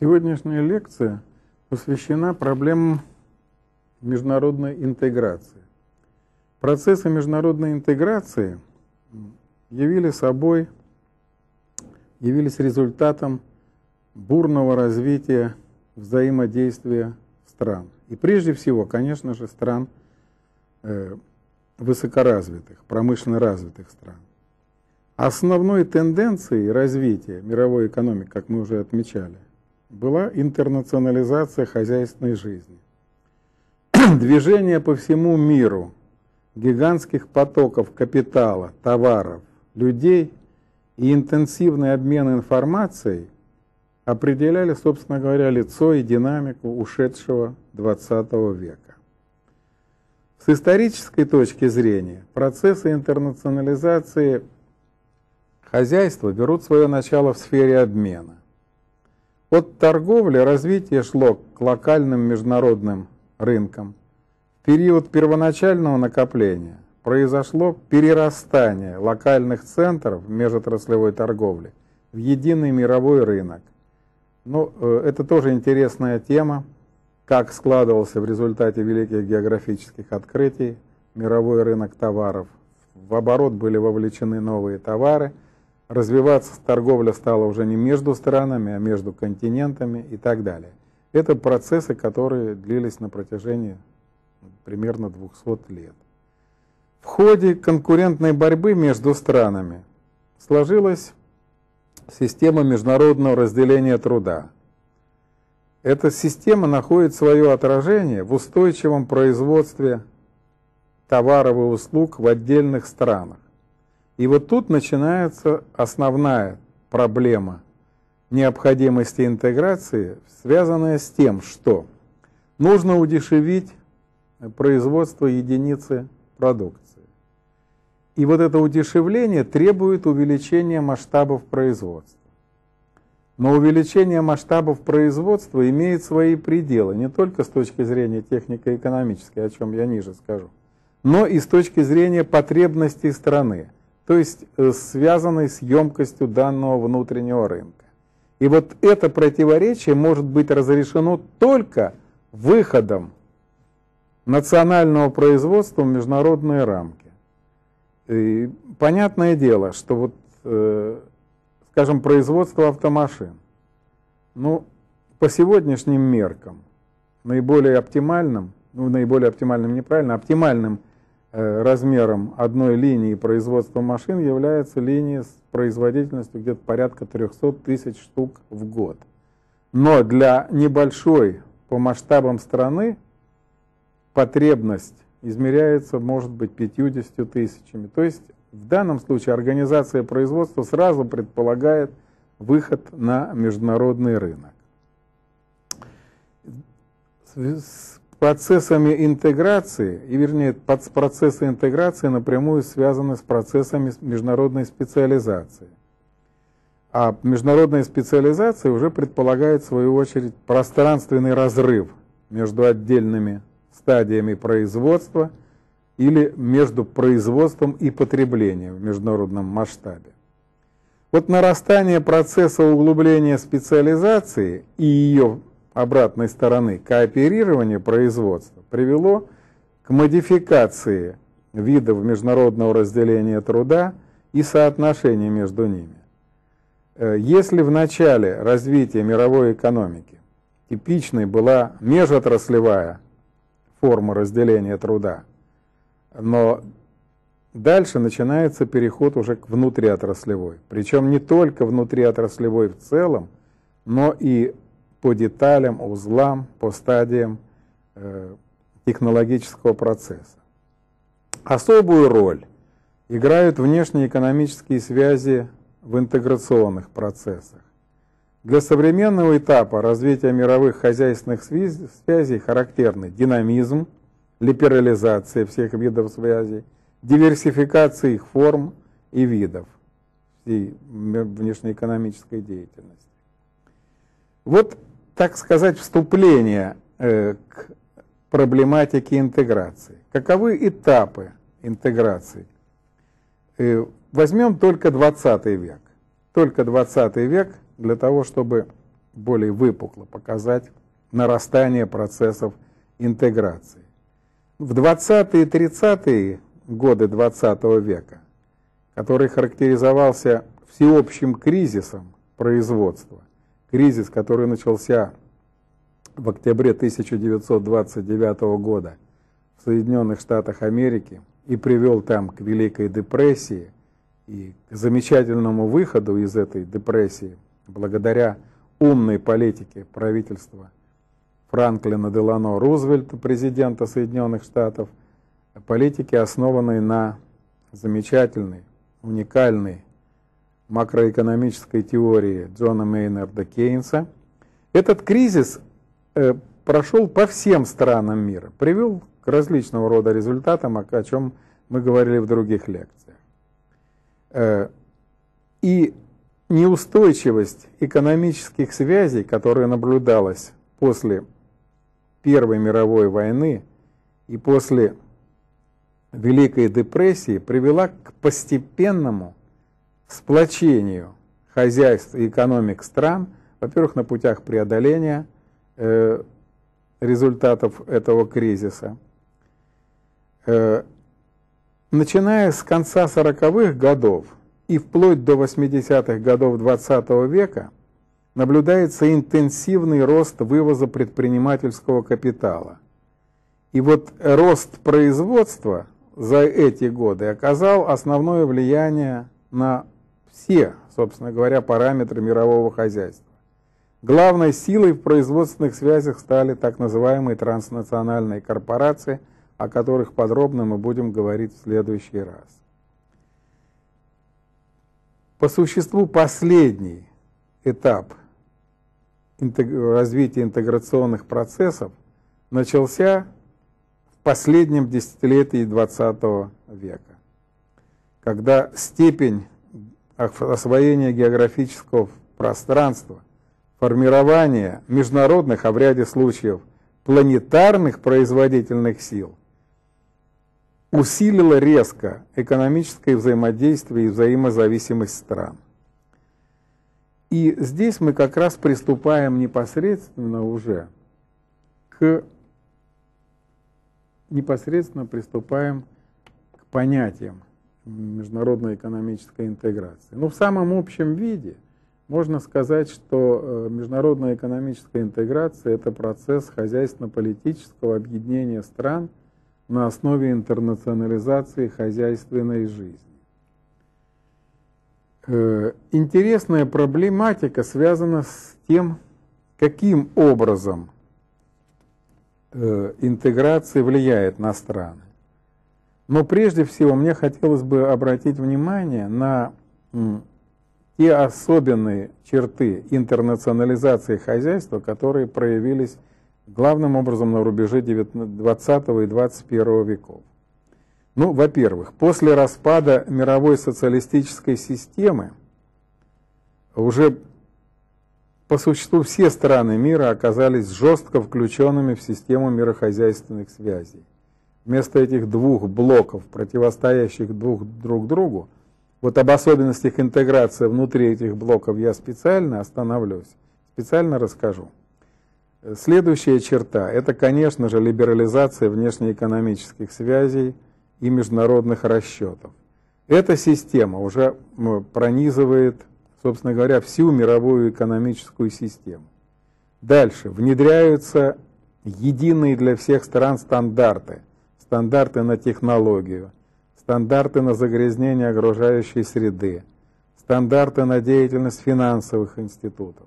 Сегодняшняя лекция посвящена проблемам международной интеграции. Процессы международной интеграции явили собой, явились результатом бурного развития взаимодействия стран. И прежде всего, конечно же, стран э, высокоразвитых, промышленно развитых стран. Основной тенденцией развития мировой экономики, как мы уже отмечали, была интернационализация хозяйственной жизни. Движение по всему миру гигантских потоков капитала, товаров, людей и интенсивный обмен информацией определяли, собственно говоря, лицо и динамику ушедшего XX века. С исторической точки зрения процессы интернационализации хозяйства берут свое начало в сфере обмена. От торговли развитие шло к локальным международным рынкам. В период первоначального накопления произошло перерастание локальных центров межотраслевой торговли в единый мировой рынок. Ну, э, это тоже интересная тема, как складывался в результате великих географических открытий мировой рынок товаров. В оборот были вовлечены новые товары – развиваться торговля стала уже не между странами, а между континентами и так далее. Это процессы, которые длились на протяжении примерно 200 лет. В ходе конкурентной борьбы между странами сложилась система международного разделения труда. Эта система находит свое отражение в устойчивом производстве товаров и услуг в отдельных странах. И вот тут начинается основная проблема необходимости интеграции, связанная с тем, что нужно удешевить производство единицы продукции. И вот это удешевление требует увеличения масштабов производства. Но увеличение масштабов производства имеет свои пределы, не только с точки зрения технико-экономической, о чем я ниже скажу, но и с точки зрения потребностей страны то есть э, связанной с емкостью данного внутреннего рынка. И вот это противоречие может быть разрешено только выходом национального производства в международные рамки. И понятное дело, что вот, э, скажем, производство автомашин, ну, по сегодняшним меркам, наиболее оптимальным, ну, наиболее оптимальным неправильно, оптимальным размером одной линии производства машин является линия с производительностью где-то порядка 300 тысяч штук в год. Но для небольшой по масштабам страны потребность измеряется, может быть, 50 тысячами. То есть в данном случае организация производства сразу предполагает выход на международный рынок. Процессами интеграции, и вернее процессы интеграции напрямую связаны с процессами международной специализации. А международная специализация уже предполагает, в свою очередь, пространственный разрыв между отдельными стадиями производства или между производством и потреблением в международном масштабе. Вот нарастание процесса углубления специализации и ее обратной стороны кооперирования производства привело к модификации видов международного разделения труда и соотношения между ними. Э, если в начале развития мировой экономики типичной была межотраслевая форма разделения труда, но дальше начинается переход уже к внутриотраслевой. Причем не только внутриотраслевой в целом, но и по деталям, узлам, по стадиям э, технологического процесса. Особую роль играют внешние экономические связи в интеграционных процессах. Для современного этапа развития мировых хозяйственных связей характерны динамизм, либерализация всех видов связей, диверсификация их форм и видов всей внешнеэкономической деятельности. Вот так сказать, вступление э, к проблематике интеграции. Каковы этапы интеграции? Э, возьмем только 20 век. Только 20 век для того, чтобы более выпукло показать нарастание процессов интеграции. В 20-е и 30-е годы 20 века, который характеризовался всеобщим кризисом производства, кризис, который начался в октябре 1929 года в Соединенных Штатах Америки и привел там к Великой депрессии и к замечательному выходу из этой депрессии благодаря умной политике правительства Франклина Делано Рузвельта, президента Соединенных Штатов, политике, основанной на замечательной, уникальной макроэкономической теории Джона Мейнарда Кейнса. Этот кризис э, прошел по всем странам мира, привел к различного рода результатам, о чем мы говорили в других лекциях. Э, и неустойчивость экономических связей, которая наблюдалась после Первой мировой войны и после Великой депрессии, привела к постепенному сплочению хозяйств и экономик стран, во-первых, на путях преодоления э, результатов этого кризиса. Э, начиная с конца 40-х годов и вплоть до 80-х годов 20 -го века наблюдается интенсивный рост вывоза предпринимательского капитала. И вот рост производства за эти годы оказал основное влияние на все, собственно говоря, параметры мирового хозяйства. Главной силой в производственных связях стали так называемые транснациональные корпорации, о которых подробно мы будем говорить в следующий раз. По существу последний этап развития интеграционных процессов начался в последнем десятилетии XX века когда степень освоения географического пространства, формирования международных, а в ряде случаев планетарных производительных сил усилила резко экономическое взаимодействие и взаимозависимость стран. И здесь мы как раз приступаем непосредственно уже к непосредственно приступаем к понятиям международной экономической интеграции. Ну, в самом общем виде можно сказать, что э, международная экономическая интеграция – это процесс хозяйственно-политического объединения стран на основе интернационализации хозяйственной жизни. Э, интересная проблематика связана с тем, каким образом э, интеграция влияет на страны. Но прежде всего мне хотелось бы обратить внимание на те особенные черты интернационализации хозяйства, которые проявились главным образом на рубеже 20 и 21 веков. Ну, во-первых, после распада мировой социалистической системы уже по существу все страны мира оказались жестко включенными в систему мирохозяйственных связей вместо этих двух блоков, противостоящих двух друг другу, вот об особенностях интеграции внутри этих блоков я специально остановлюсь, специально расскажу. Следующая черта – это, конечно же, либерализация внешнеэкономических связей и международных расчетов. Эта система уже пронизывает, собственно говоря, всю мировую экономическую систему. Дальше внедряются единые для всех стран стандарты – стандарты на технологию, стандарты на загрязнение окружающей среды, стандарты на деятельность финансовых институтов.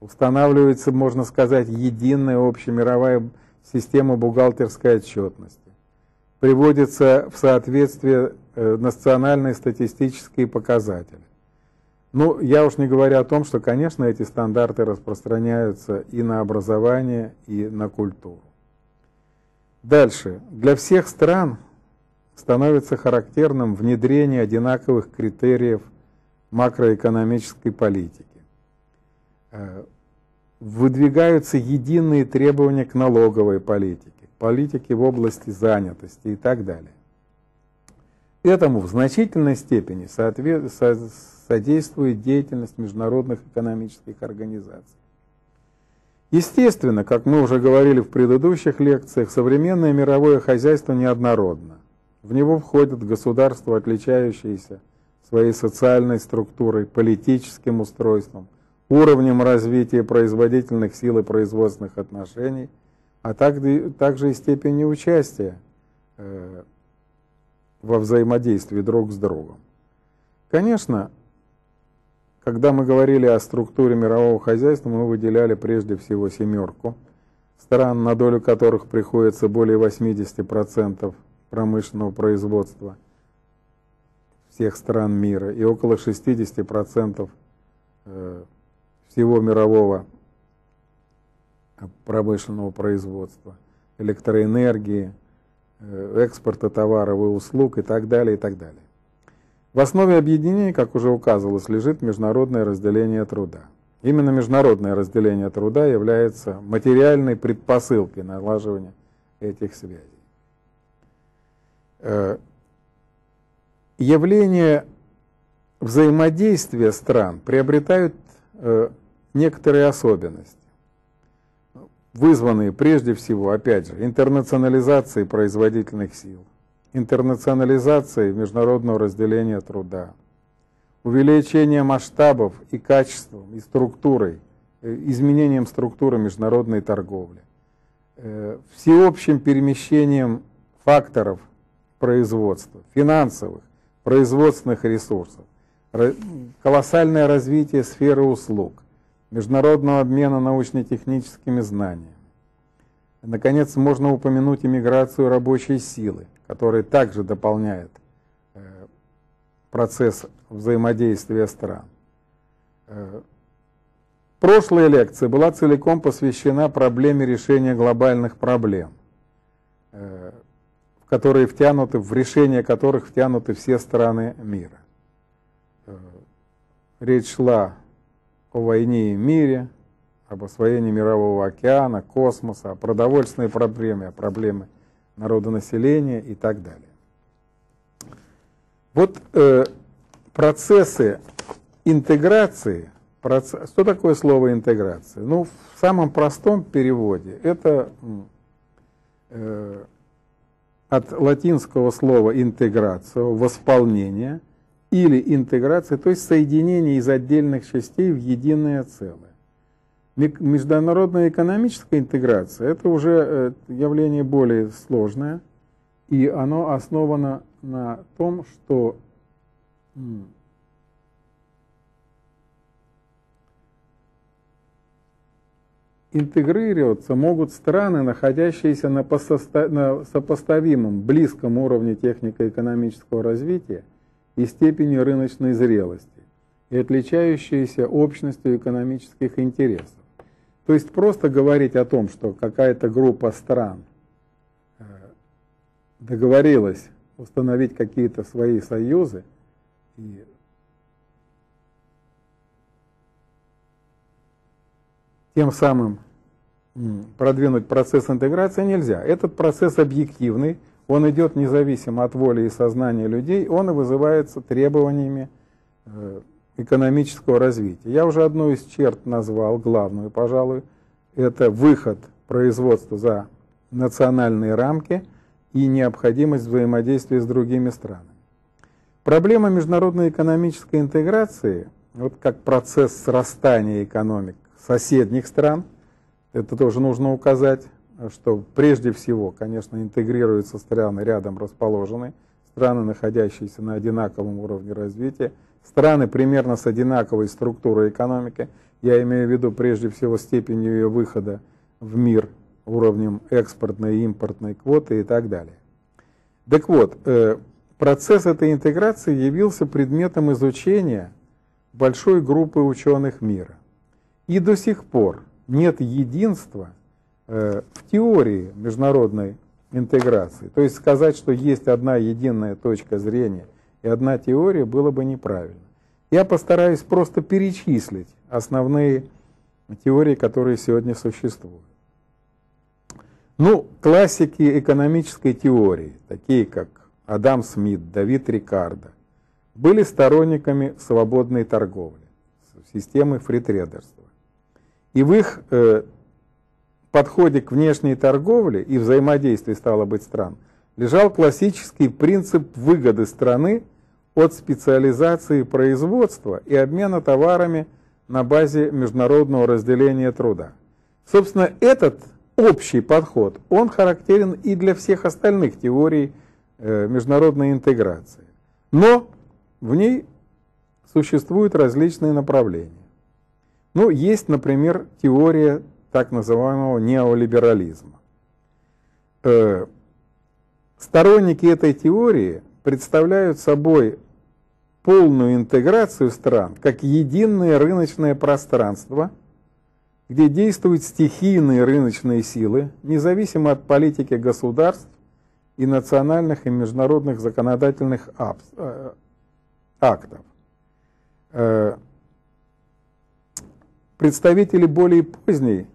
Устанавливается, можно сказать, единая общемировая система бухгалтерской отчетности. Приводятся в соответствие э, национальные статистические показатели. Ну, я уж не говорю о том, что, конечно, эти стандарты распространяются и на образование, и на культуру. Дальше. Для всех стран становится характерным внедрение одинаковых критериев макроэкономической политики. Э, выдвигаются единые требования к налоговой политике, политике в области занятости и так далее. Этому в значительной степени содействует деятельность международных экономических организаций. Естественно, как мы уже говорили в предыдущих лекциях, современное мировое хозяйство неоднородно. В него входят государства, отличающиеся своей социальной структурой, политическим устройством, уровнем развития производительных сил и производственных отношений, а также и степенью участия э, во взаимодействии друг с другом. Конечно, когда мы говорили о структуре мирового хозяйства, мы выделяли прежде всего семерку стран, на долю которых приходится более 80% промышленного производства всех стран мира и около 60% э, всего мирового промышленного производства, электроэнергии, э, экспорта товаров и услуг и так далее, и так далее. В основе объединения, как уже указывалось, лежит международное разделение труда. Именно международное разделение труда является материальной предпосылкой налаживания этих связей. Э, явления взаимодействия стран приобретают э, некоторые особенности, вызванные прежде всего, опять же, интернационализацией производительных сил – интернационализацией международного разделения труда, увеличением масштабов и качеством, и структурой, э, изменением структуры международной торговли, э, всеобщим перемещением факторов производства, финансовых, производственных ресурсов, колоссальное развитие сферы услуг, международного обмена научно-техническими знаниями. Наконец, можно упомянуть иммиграцию рабочей силы, который также дополняет э, процесс взаимодействия стран. Э, прошлая лекция была целиком посвящена проблеме решения глобальных проблем, э, в которые втянуты, в решение которых втянуты все страны мира. Речь шла о войне и мире, об освоении мирового океана, космоса, о продовольственной проблеме, о проблеме народонаселения и так далее. Вот э, процессы интеграции, процесс, что такое слово интеграция? Ну, в самом простом переводе это э, от латинского слова интеграция, восполнение или интеграция, то есть соединение из отдельных частей в единое целое. Международная экономическая интеграция – это уже э, явление более сложное, и оно основано на том, что интегрироваться могут страны, находящиеся на, на сопоставимом, близком уровне технико-экономического развития и степени рыночной зрелости, и отличающиеся общностью экономических интересов. То есть просто говорить о том, что какая-то группа стран э, договорилась установить какие-то свои союзы и тем самым продвинуть процесс интеграции нельзя. Этот процесс объективный, он идет независимо от воли и сознания людей, он и вызывается требованиями э, экономического развития. Я уже одну из черт назвал, главную, пожалуй, это выход производства за национальные рамки и необходимость взаимодействия с другими странами. Проблема международной экономической интеграции, вот как процесс срастания экономик соседних стран, это тоже нужно указать, что прежде всего, конечно, интегрируются страны рядом расположенные, страны, находящиеся на одинаковом уровне развития, страны примерно с одинаковой структурой экономики, я имею в виду прежде всего степенью ее выхода в мир, уровнем экспортной и импортной квоты и так далее. Так вот, э, процесс этой интеграции явился предметом изучения большой группы ученых мира. И до сих пор нет единства э, в теории международной интеграции. То есть сказать, что есть одна единая точка зрения и одна теория было бы неправильно. Я постараюсь просто перечислить основные теории, которые сегодня существуют. Ну, классики экономической теории, такие как Адам Смит, Давид Рикардо, были сторонниками свободной торговли, системы фритрейдерства. И в их э, подходе к внешней торговле и взаимодействии, стало быть, стран, лежал классический принцип выгоды страны от специализации производства и обмена товарами на базе международного разделения труда. Собственно, этот общий подход, он характерен и для всех остальных теорий э, международной интеграции. Но в ней существуют различные направления. Ну, есть, например, теория так называемого неолиберализма. Э, сторонники этой теории представляют собой полную интеграцию стран как единое рыночное пространство, где действуют стихийные рыночные силы, независимо от политики государств и национальных и международных законодательных э, актов. Э, представители более поздней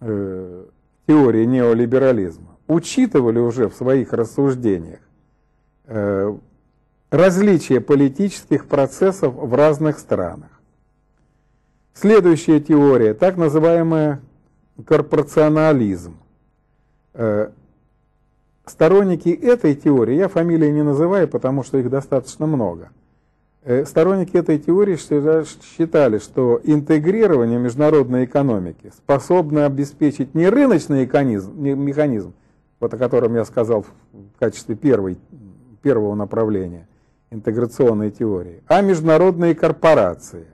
э, теории неолиберализма учитывали уже в своих рассуждениях различия политических процессов в разных странах. Следующая теория, так называемая корпорационализм. Э, сторонники этой теории, я фамилии не называю, потому что их достаточно много, э, сторонники этой теории считали, что интегрирование международной экономики способно обеспечить не рыночный механизм, вот о котором я сказал в качестве первой, первого направления, интеграционной теории, а международные корпорации.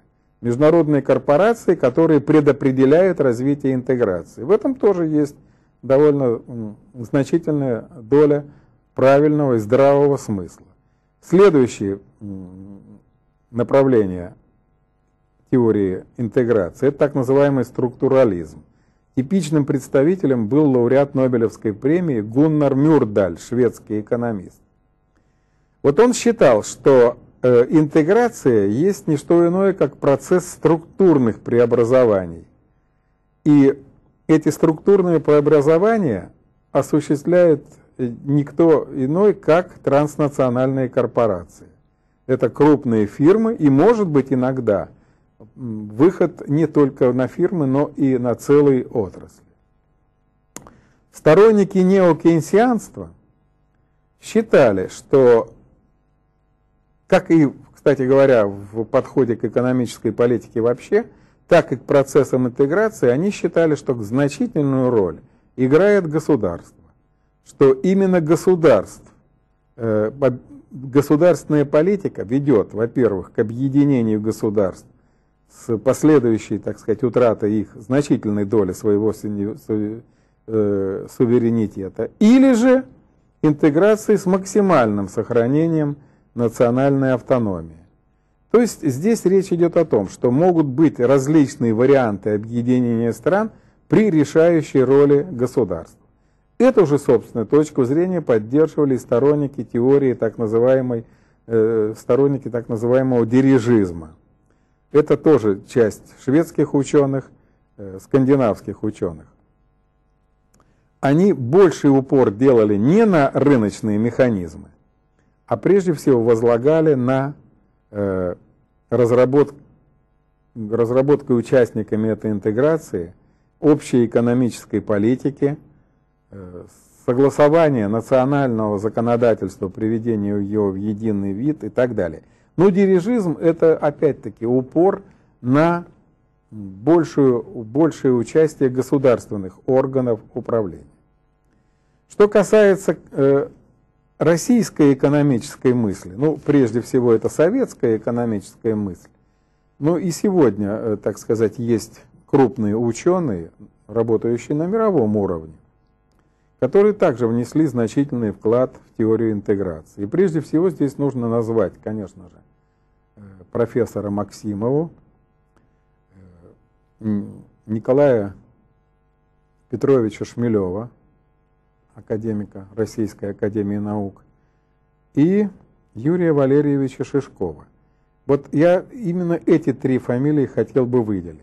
Международные корпорации, которые предопределяют развитие интеграции. В этом тоже есть довольно значительная доля правильного и здравого смысла. Следующее направление теории интеграции – это так называемый структурализм. Типичным представителем был лауреат Нобелевской премии Гуннар Мюрдаль, шведский экономист. Вот он считал, что э, интеграция есть не что иное, как процесс структурных преобразований. И эти структурные преобразования осуществляет э, никто иной, как транснациональные корпорации. Это крупные фирмы, и может быть иногда выход не только на фирмы, но и на целые отрасли. Сторонники неокейнсианства считали, что как и, кстати говоря, в подходе к экономической политике вообще, так и к процессам интеграции, они считали, что значительную роль играет государство, что именно государство, э, государственная политика ведет, во-первых, к объединению государств с последующей, так сказать, утратой их значительной доли своего э, суверенитета, или же интеграции с максимальным сохранением национальной автономии. То есть здесь речь идет о том, что могут быть различные варианты объединения стран при решающей роли государства. Эту же, собственно, точку зрения поддерживали сторонники теории так называемой, э, сторонники так называемого дирижизма. Это тоже часть шведских ученых, э, скандинавских ученых. Они больший упор делали не на рыночные механизмы, а прежде всего возлагали на э, разработку, разработкой участниками этой интеграции общей экономической политики, э, согласование национального законодательства, приведение ее в единый вид и так далее. Но дирижизм – это опять-таки упор на большую, большее участие государственных органов управления. Что касается э, российской экономической мысли, ну, прежде всего, это советская экономическая мысль, ну и сегодня, э, так сказать, есть крупные ученые, работающие на мировом уровне, которые также внесли значительный вклад в теорию интеграции. И прежде всего здесь нужно назвать, конечно же, э, профессора Максимову, э, Николая Петровича Шмелева, академика Российской Академии Наук, и Юрия Валерьевича Шишкова. Вот я именно эти три фамилии хотел бы выделить.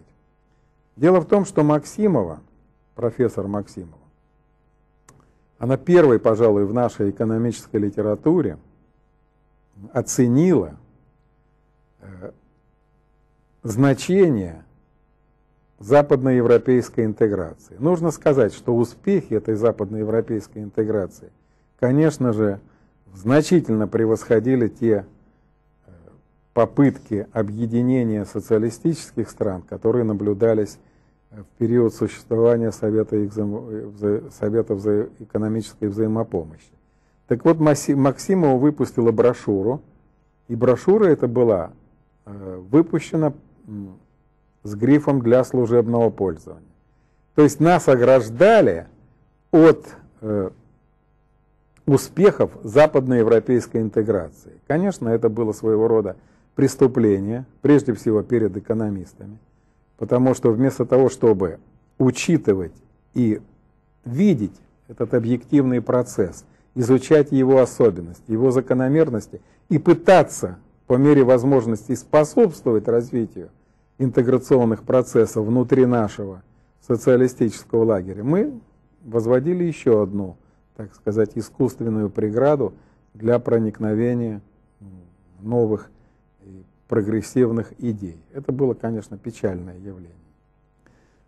Дело в том, что Максимова, профессор Максимова, она первой, пожалуй, в нашей экономической литературе оценила э, значение западноевропейской интеграции. Нужно сказать, что успехи этой западноевропейской интеграции, конечно же, значительно превосходили те э, попытки объединения социалистических стран, которые наблюдались э, в период существования Совета, э, Совета вза... экономической взаимопомощи. Так вот, Максимова выпустила брошюру, и брошюра эта была выпущена с грифом «для служебного пользования». То есть нас ограждали от э, успехов западноевропейской интеграции. Конечно, это было своего рода преступление, прежде всего перед экономистами, потому что вместо того, чтобы учитывать и видеть этот объективный процесс, изучать его особенности, его закономерности и пытаться по мере возможности способствовать развитию интеграционных процессов внутри нашего социалистического лагеря, мы возводили еще одну, так сказать, искусственную преграду для проникновения новых прогрессивных идей. Это было, конечно, печальное явление.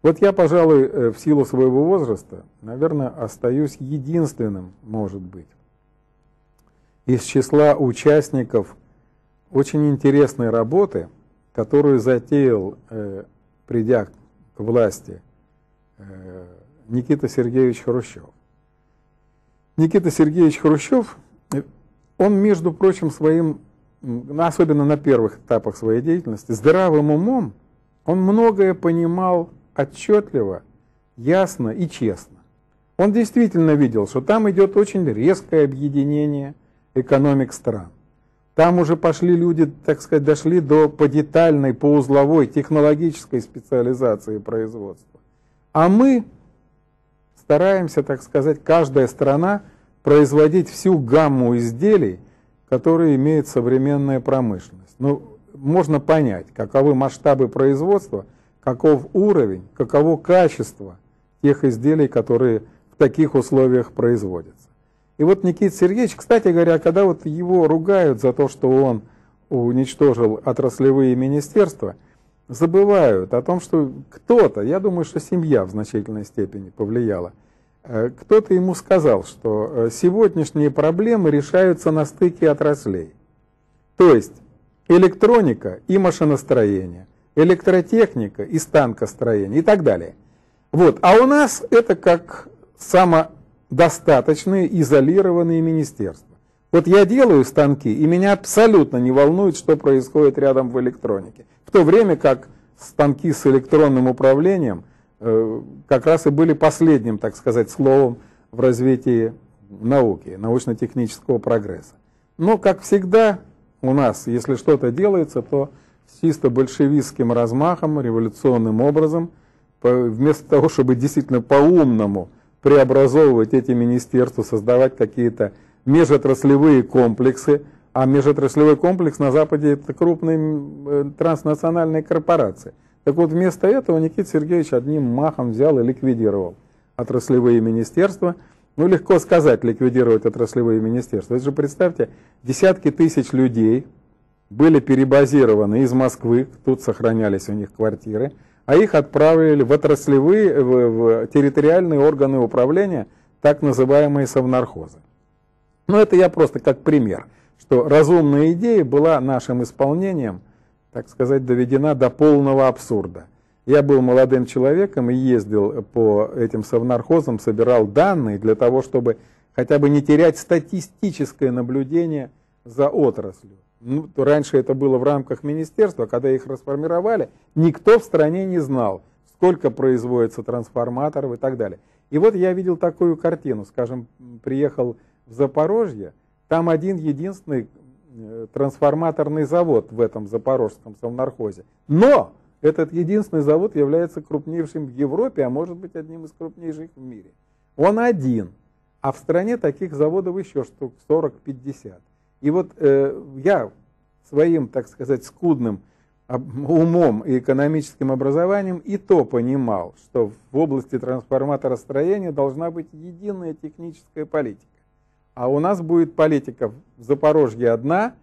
Вот я, пожалуй, э, в силу своего возраста, наверное, остаюсь единственным, может быть, из числа участников очень интересной работы – которую затеял, э, придя к власти, э, Никита Сергеевич Хрущев. Никита Сергеевич Хрущев, э, он, между прочим, своим, особенно на первых этапах своей деятельности, здравым умом, он многое понимал отчетливо, ясно и честно. Он действительно видел, что там идет очень резкое объединение экономик стран. Там уже пошли люди, так сказать, дошли до подетальной, поузловой, технологической специализации производства. А мы стараемся, так сказать, каждая страна производить всю гамму изделий, которые имеет современная промышленность. Ну, можно понять, каковы масштабы производства, каков уровень, каково качество тех изделий, которые в таких условиях производятся. И вот Никита Сергеевич, кстати говоря, когда вот его ругают за то, что он уничтожил отраслевые министерства, забывают о том, что кто-то, я думаю, что семья в значительной степени повлияла, э, кто-то ему сказал, что э, сегодняшние проблемы решаются на стыке отраслей. То есть электроника и машиностроение, электротехника и станкостроение и так далее. Вот. А у нас это как само достаточные изолированные министерства. Вот я делаю станки, и меня абсолютно не волнует, что происходит рядом в электронике. В то время как станки с электронным управлением э, как раз и были последним, так сказать, словом в развитии науки, научно-технического прогресса. Но, как всегда, у нас, если что-то делается, то с чисто большевистским размахом, революционным образом, вместо того, чтобы действительно по-умному преобразовывать эти министерства, создавать какие-то межотраслевые комплексы, а межотраслевой комплекс на Западе это крупные э, транснациональные корпорации. Так вот, вместо этого Никита Сергеевич одним махом взял и ликвидировал отраслевые министерства. Ну, легко сказать, ликвидировать отраслевые министерства. Это же, представьте, десятки тысяч людей были перебазированы из Москвы, тут сохранялись у них квартиры, а их отправили в отраслевые, в, в территориальные органы управления, так называемые совнархозы. Но это я просто как пример, что разумная идея была нашим исполнением, так сказать, доведена до полного абсурда. Я был молодым человеком и ездил по этим совнархозам, собирал данные для того, чтобы хотя бы не терять статистическое наблюдение за отраслью ну, раньше это было в рамках министерства, когда их расформировали, никто в стране не знал, сколько производится трансформаторов и так далее. И вот я видел такую картину, скажем, приехал в Запорожье, там один единственный э, трансформаторный завод в этом запорожском совнархозе. Но этот единственный завод является крупнейшим в Европе, а может быть одним из крупнейших в мире. Он один, а в стране таких заводов еще штук 40-50. И вот э, я своим, так сказать, скудным умом и экономическим образованием и то понимал, что в области трансформаторостроения должна быть единая техническая политика. А у нас будет политика в Запорожье одна,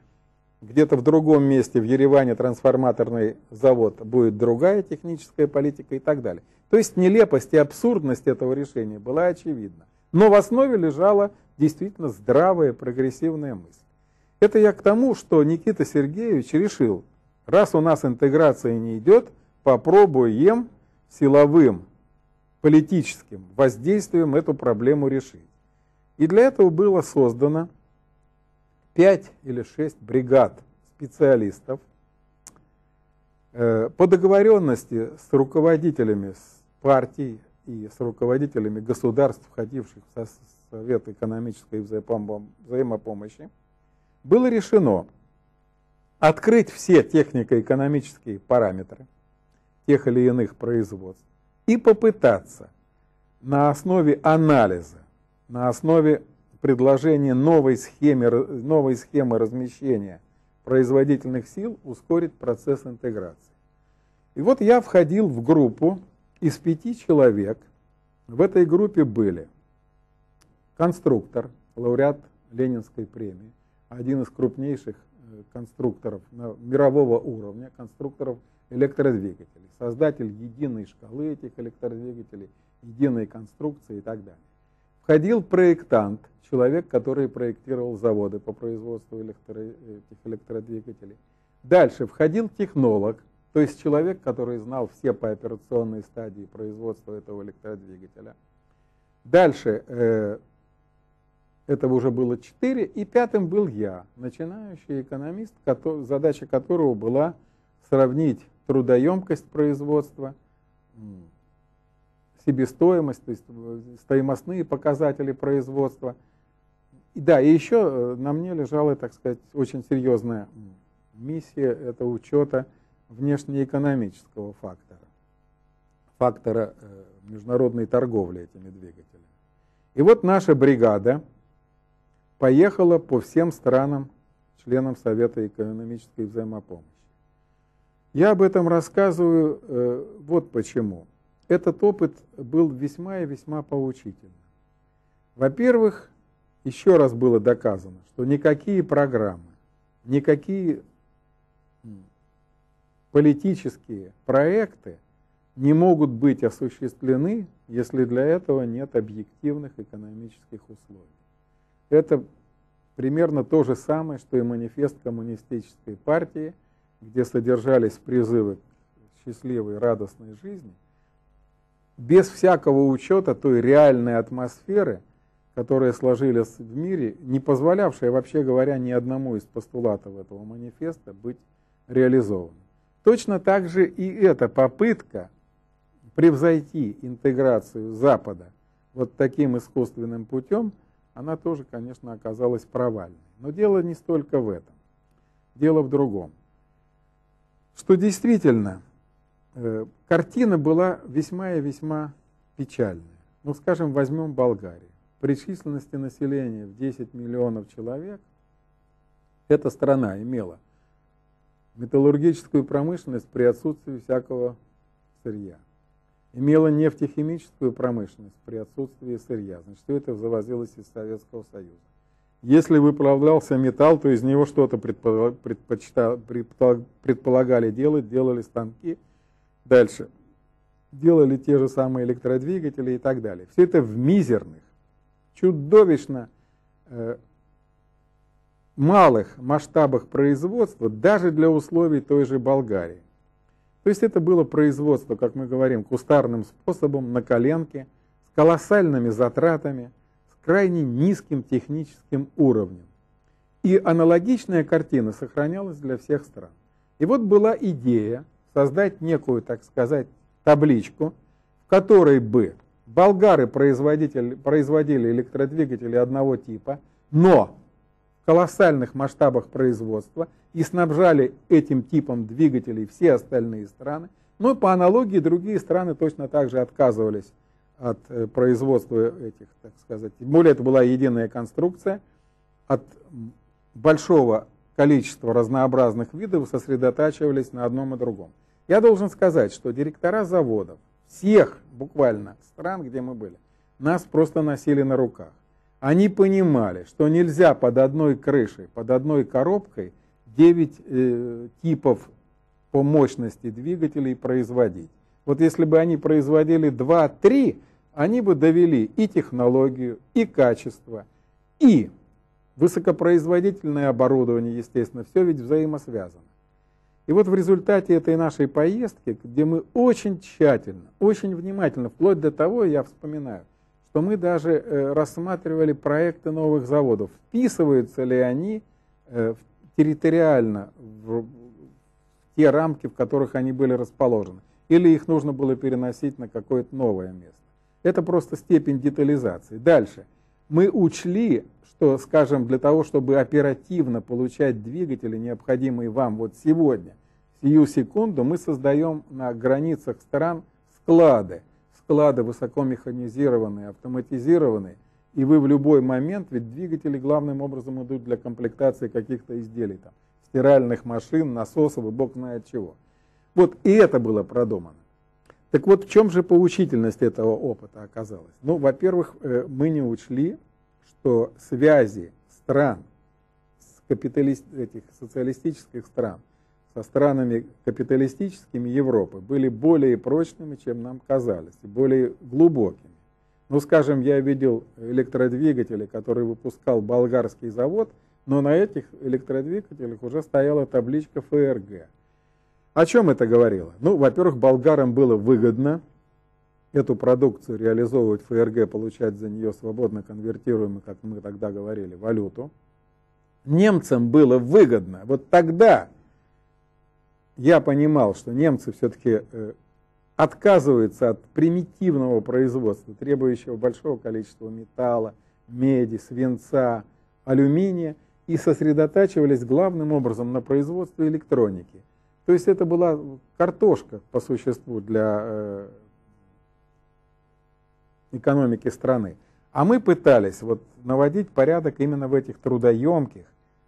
где-то в другом месте в Ереване трансформаторный завод будет другая техническая политика и так далее. То есть нелепость и абсурдность этого решения была очевидна. Но в основе лежала действительно здравая прогрессивная мысль. Это я к тому, что Никита Сергеевич решил, раз у нас интеграция не идет, попробуем силовым, политическим воздействием эту проблему решить. И для этого было создано 5 или 6 бригад специалистов э, по договоренности с руководителями партий и с руководителями государств, входивших в Совет экономической взаимопомощи, было решено открыть все технико-экономические параметры тех или иных производств и попытаться на основе анализа, на основе предложение новой схемы, новой схемы размещения производительных сил ускорить процесс интеграции. И вот я входил в группу из пяти человек. В этой группе были конструктор, лауреат Ленинской премии, один из крупнейших э, конструкторов мирового уровня, конструкторов электродвигателей, создатель единой шкалы этих электродвигателей, единой конструкции и так далее. Входил проектант, человек, который проектировал заводы по производству электро, этих электродвигателей. Дальше входил технолог, то есть человек, который знал все пооперационные стадии производства этого электродвигателя. Дальше э, этого уже было четыре, и пятым был я, начинающий экономист, задача которого была сравнить трудоемкость производства, себестоимость, то есть э, стоимостные показатели производства – и да, и еще э, на мне лежала, так сказать, очень серьезная миссия это учета внешнеэкономического фактора, фактора э, международной торговли этими двигателями. И вот наша бригада поехала по всем странам, членам Совета экономической взаимопомощи. Я об этом рассказываю э, вот почему. Этот опыт был весьма и весьма поучительным. Во-первых, еще раз было доказано, что никакие программы, никакие политические проекты не могут быть осуществлены, если для этого нет объективных экономических условий. Это примерно то же самое, что и манифест коммунистической партии, где содержались призывы к счастливой, радостной жизни, без всякого учета той реальной атмосферы – которые сложились в мире, не позволявшие, вообще говоря, ни одному из постулатов этого манифеста быть реализованным. Точно так же и эта попытка превзойти интеграцию Запада вот таким искусственным путем, она тоже, конечно, оказалась провальной. Но дело не столько в этом. Дело в другом. Что действительно, э, картина была весьма и весьма печальная. Ну, скажем, возьмем Болгарию при численности населения в 10 миллионов человек эта страна имела металлургическую промышленность при отсутствии всякого сырья. Имела нефтехимическую промышленность при отсутствии сырья. Значит, все это завозилось из Советского Союза. Если выплавлялся металл, то из него что-то предполагали делать, делали станки. Дальше. Делали те же самые электродвигатели и так далее. Все это в мизерных, чудовищно э, малых масштабах производства даже для условий той же Болгарии. То есть это было производство, как мы говорим, кустарным способом, на коленке, с колоссальными затратами, с крайне низким техническим уровнем. И аналогичная картина сохранялась для всех стран. И вот была идея создать некую, так сказать, табличку, в которой бы болгары производили электродвигатели одного типа, но колоссальных масштабах производства и снабжали этим типом двигателей все остальные страны. Ну и по аналогии другие страны точно так же отказывались от э, производства этих, так сказать, более это была единая конструкция, от большого количества разнообразных видов сосредотачивались на одном и другом. Я должен сказать, что директора заводов, всех буквально стран, где мы были, нас просто носили на руках. Они понимали, что нельзя под одной крышей, под одной коробкой 9 э, типов по мощности двигателей производить. Вот если бы они производили 2-3, они бы довели и технологию, и качество, и высокопроизводительное оборудование, естественно, все ведь взаимосвязано. И вот в результате этой нашей поездки, где мы очень тщательно, очень внимательно, вплоть до того, я вспоминаю, что мы даже э, рассматривали проекты новых заводов, вписываются ли они э, территориально в те рамки, в которых они были расположены, или их нужно было переносить на какое-то новое место. Это просто степень детализации. Дальше. Мы учли, что, скажем, для того, чтобы оперативно получать двигатели, необходимые вам вот сегодня, сию секунду, мы создаем на границах стран склады. Склады высокомеханизированные, автоматизированные, и вы в любой момент, ведь двигатели главным образом идут для комплектации каких-то изделий, там, стиральных машин, насосов и бог знает чего. Вот и это было продумано. Так вот, в чем же поучительность этого опыта оказалась? Ну, во-первых, э, мы не учли, что связи стран, с капиталист... этих социалистических стран, со странами капиталистическими Европы были более прочными, чем нам казалось, и более глубокими. Ну, скажем, я видел электродвигатели, которые выпускал болгарский завод, но на этих электродвигателях уже стояла табличка ФРГ. О чем это говорило? Ну, во-первых, болгарам было выгодно эту продукцию реализовывать ФРГ, получать за нее свободно конвертируемую, как мы тогда говорили, валюту. Немцам было выгодно. Вот тогда я понимал, что немцы все-таки э, отказываются от примитивного производства, требующего большого количества металла, меди, свинца, алюминия, и сосредотачивались главным образом на производстве электроники – то есть это была картошка по существу для э, экономики страны. А мы пытались вот наводить порядок именно в этих трудоемких,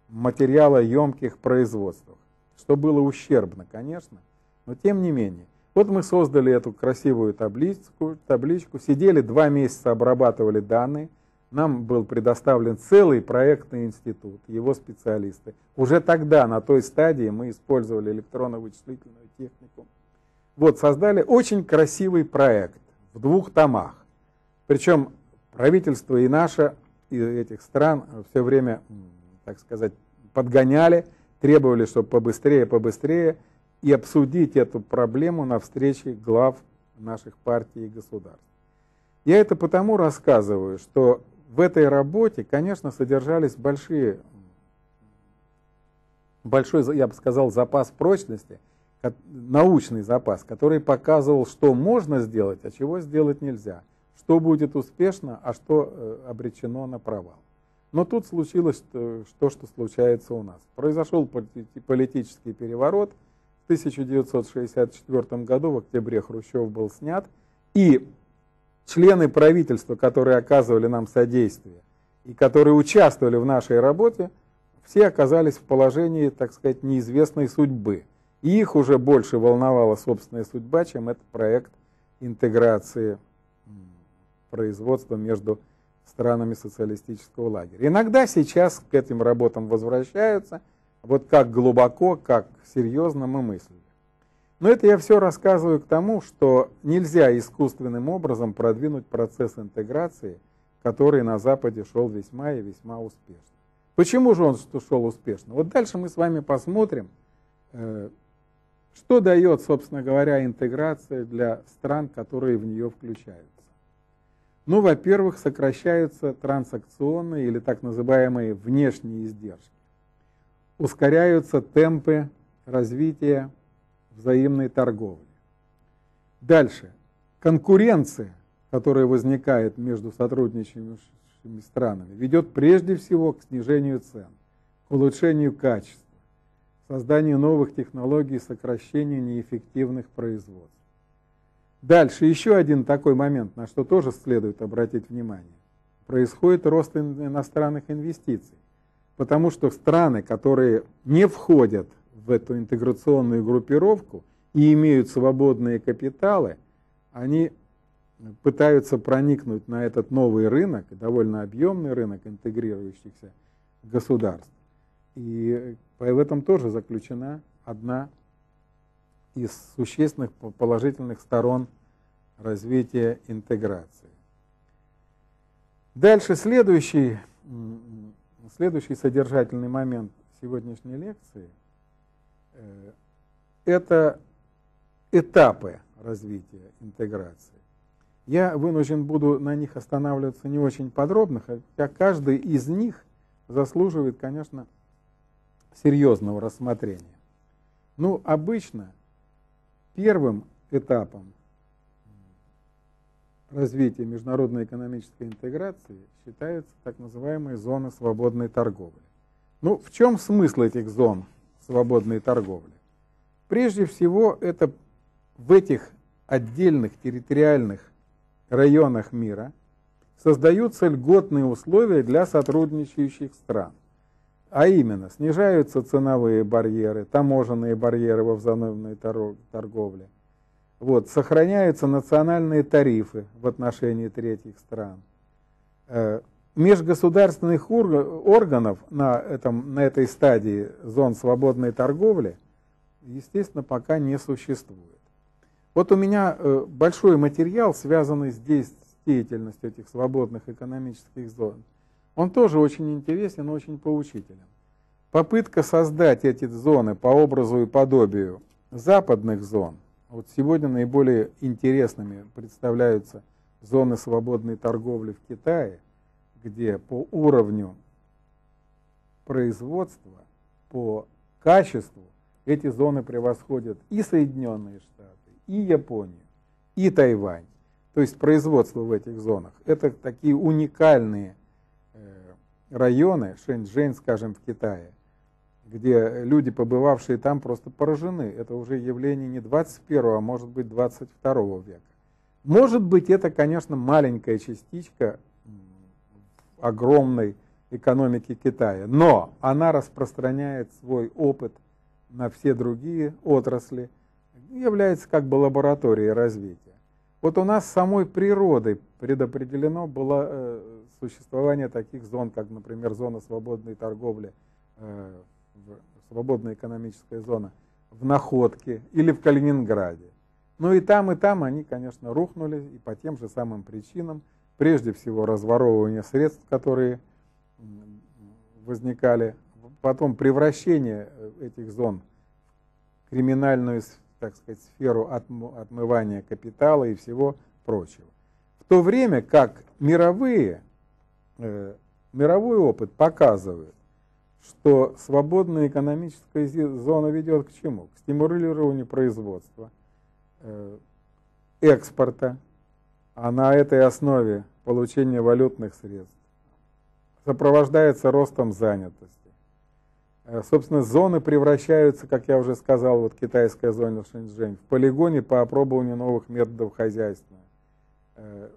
материалоемких производствах, что было ущербно, конечно, но тем не менее. Вот мы создали эту красивую табличку, табличку, сидели два месяца, обрабатывали данные, нам был предоставлен целый проектный институт, его специалисты. Уже тогда, на той стадии, мы использовали электронно-вычислительную технику. Вот, создали очень красивый проект в двух томах. Причем правительство и наше, и этих стран все время, так сказать, подгоняли, требовали, чтобы побыстрее, побыстрее, и обсудить эту проблему на встрече глав наших партий и государств. Я это потому рассказываю, что в этой работе, конечно, содержались большие, большой, я бы сказал, запас прочности, научный запас, который показывал, что можно сделать, а чего сделать нельзя, что будет успешно, а что э, обречено на провал. Но тут случилось то, что случается у нас. Произошел политический переворот. В 1964 году, в октябре, Хрущев был снят. И члены правительства, которые оказывали нам содействие и которые участвовали в нашей работе, все оказались в положении, так сказать, неизвестной судьбы. И их уже больше волновала собственная судьба, чем этот проект интеграции производства между странами социалистического лагеря. Иногда сейчас к этим работам возвращаются, вот как глубоко, как серьезно мы мыслим. Но это я все рассказываю к тому, что нельзя искусственным образом продвинуть процесс интеграции, который на Западе шел весьма и весьма успешно. Почему же он шел успешно? Вот дальше мы с вами посмотрим, э, что дает, собственно говоря, интеграция для стран, которые в нее включаются. Ну, во-первых, сокращаются транзакционные или так называемые внешние издержки. Ускоряются темпы развития взаимной торговли. Дальше. Конкуренция, которая возникает между сотрудничающими странами, ведет прежде всего к снижению цен, к улучшению качества, созданию новых технологий, сокращению неэффективных производств. Дальше еще один такой момент, на что тоже следует обратить внимание. Происходит рост иностранных инвестиций, потому что страны, которые не входят в эту интеграционную группировку и имеют свободные капиталы, они пытаются проникнуть на этот новый рынок, довольно объемный рынок интегрирующихся государств. И в этом тоже заключена одна из существенных положительных сторон развития интеграции. Дальше следующий, следующий содержательный момент сегодняшней лекции э, – это этапы развития интеграции. Я вынужден буду на них останавливаться не очень подробно, хотя каждый из них заслуживает, конечно, серьезного рассмотрения. Ну, обычно первым этапом развития международной экономической интеграции считаются так называемые зоны свободной торговли. Ну, в чем смысл этих зон свободной торговли? Прежде всего, это в этих отдельных территориальных районах мира создаются льготные условия для сотрудничающих стран. А именно, снижаются ценовые барьеры, таможенные барьеры во взаимной торговле. Вот, сохраняются национальные тарифы в отношении третьих стран. Э, межгосударственных органов на, этом, на этой стадии зон свободной торговли, естественно, пока не существует. Вот у меня э, большой материал, связанный с деятельностью этих свободных экономических зон. Он тоже очень интересен, очень поучителен. Попытка создать эти зоны по образу и подобию западных зон, вот сегодня наиболее интересными представляются зоны свободной торговли в Китае, где по уровню производства, по качеству эти зоны превосходят и Соединенные Штаты, и Японию, и Тайвань. То есть производство в этих зонах. Это такие уникальные районы, Шэньчжэнь, скажем, в Китае, где люди, побывавшие там, просто поражены. Это уже явление не 21, а может быть 22 века. Может быть, это, конечно, маленькая частичка огромной экономики Китая, но она распространяет свой опыт на все другие отрасли, является как бы лабораторией развития. Вот у нас самой природой предопределено было э, существование таких зон, как, например, зона свободной торговли, э, свободная экономическая зона в Находке или в Калининграде. Ну и там, и там они, конечно, рухнули и по тем же самым причинам. Прежде всего, разворовывание средств, которые возникали, потом превращение э, этих зон в криминальную так сказать, сферу отмывания капитала и всего прочего. В то время как мировые, мировой опыт показывает, что свободная экономическая зона ведет к чему? К стимулированию производства, э, экспорта, а на этой основе получение валютных средств сопровождается ростом занятости. Э, собственно, зоны превращаются, как я уже сказал, вот китайская зона Шэньчжэнь, в полигоне по опробованию новых методов хозяйства, э,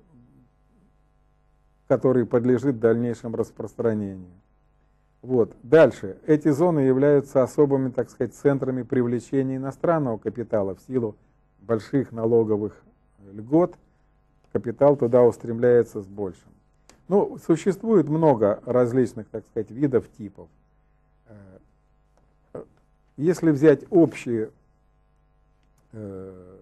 который подлежит дальнейшему распространению. Вот. Дальше. Эти зоны являются особыми, так сказать, центрами привлечения иностранного капитала в силу больших налоговых льгот. Капитал туда устремляется с большим. Ну, существует много различных, так сказать, видов, типов. Если взять общие, э,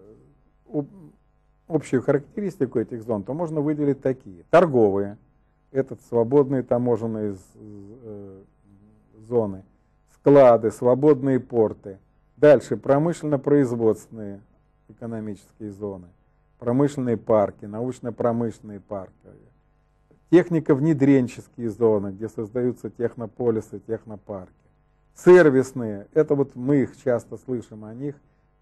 общую характеристику этих зон, то можно выделить такие. Торговые, этот свободные таможенные э, зоны, склады, свободные порты. Дальше промышленно-производственные экономические зоны, промышленные парки, научно-промышленные парки, технико-внедренческие зоны, где создаются технополисы, технопарки. Сервисные, это вот мы их часто слышим о них,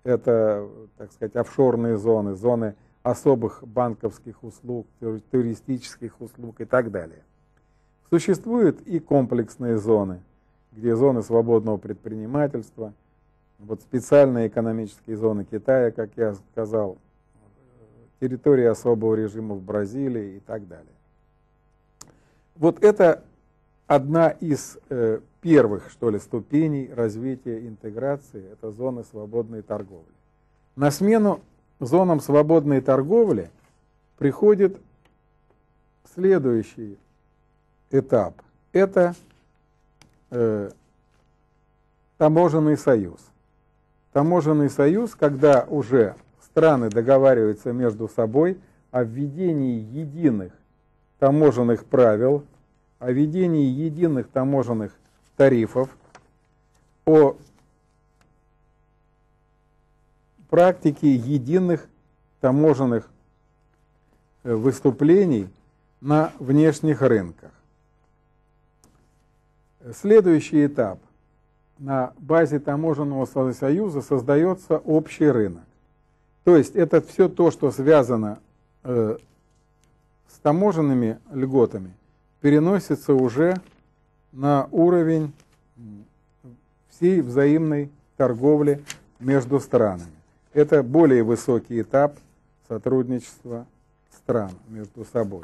это, так сказать, офшорные зоны, зоны особых банковских услуг, туристических услуг и так далее. Существуют и комплексные зоны, где зоны свободного предпринимательства, вот специальные экономические зоны Китая, как я сказал, территории особого режима в Бразилии и так далее. Вот это одна из э, первых, что ли, ступеней развития интеграции – это зоны свободной торговли. На смену зонам свободной торговли приходит следующий этап. Это э, таможенный союз. Таможенный союз, когда уже страны договариваются между собой о введении единых таможенных правил, о введении единых таможенных тарифов, о практике единых таможенных э, выступлений на внешних рынках. Следующий этап. На базе таможенного союза создается общий рынок. То есть это все то, что связано э, с таможенными льготами, переносится уже на уровень всей взаимной торговли между странами. Это более высокий этап сотрудничества стран между собой.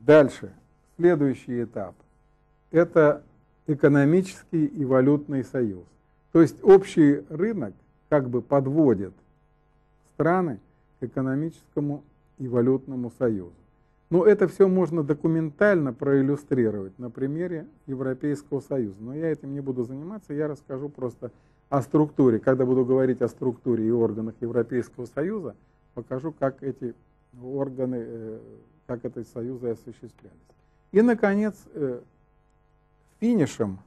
Дальше, следующий этап – это экономический и валютный союз. То есть общий рынок как бы подводит страны к экономическому и валютному союзу. Но это все можно документально проиллюстрировать на примере Европейского Союза. Но я этим не буду заниматься, я расскажу просто о структуре. Когда буду говорить о структуре и органах Европейского Союза, покажу, как эти органы, э, как эти союзы осуществлялись. И, наконец, э, финишем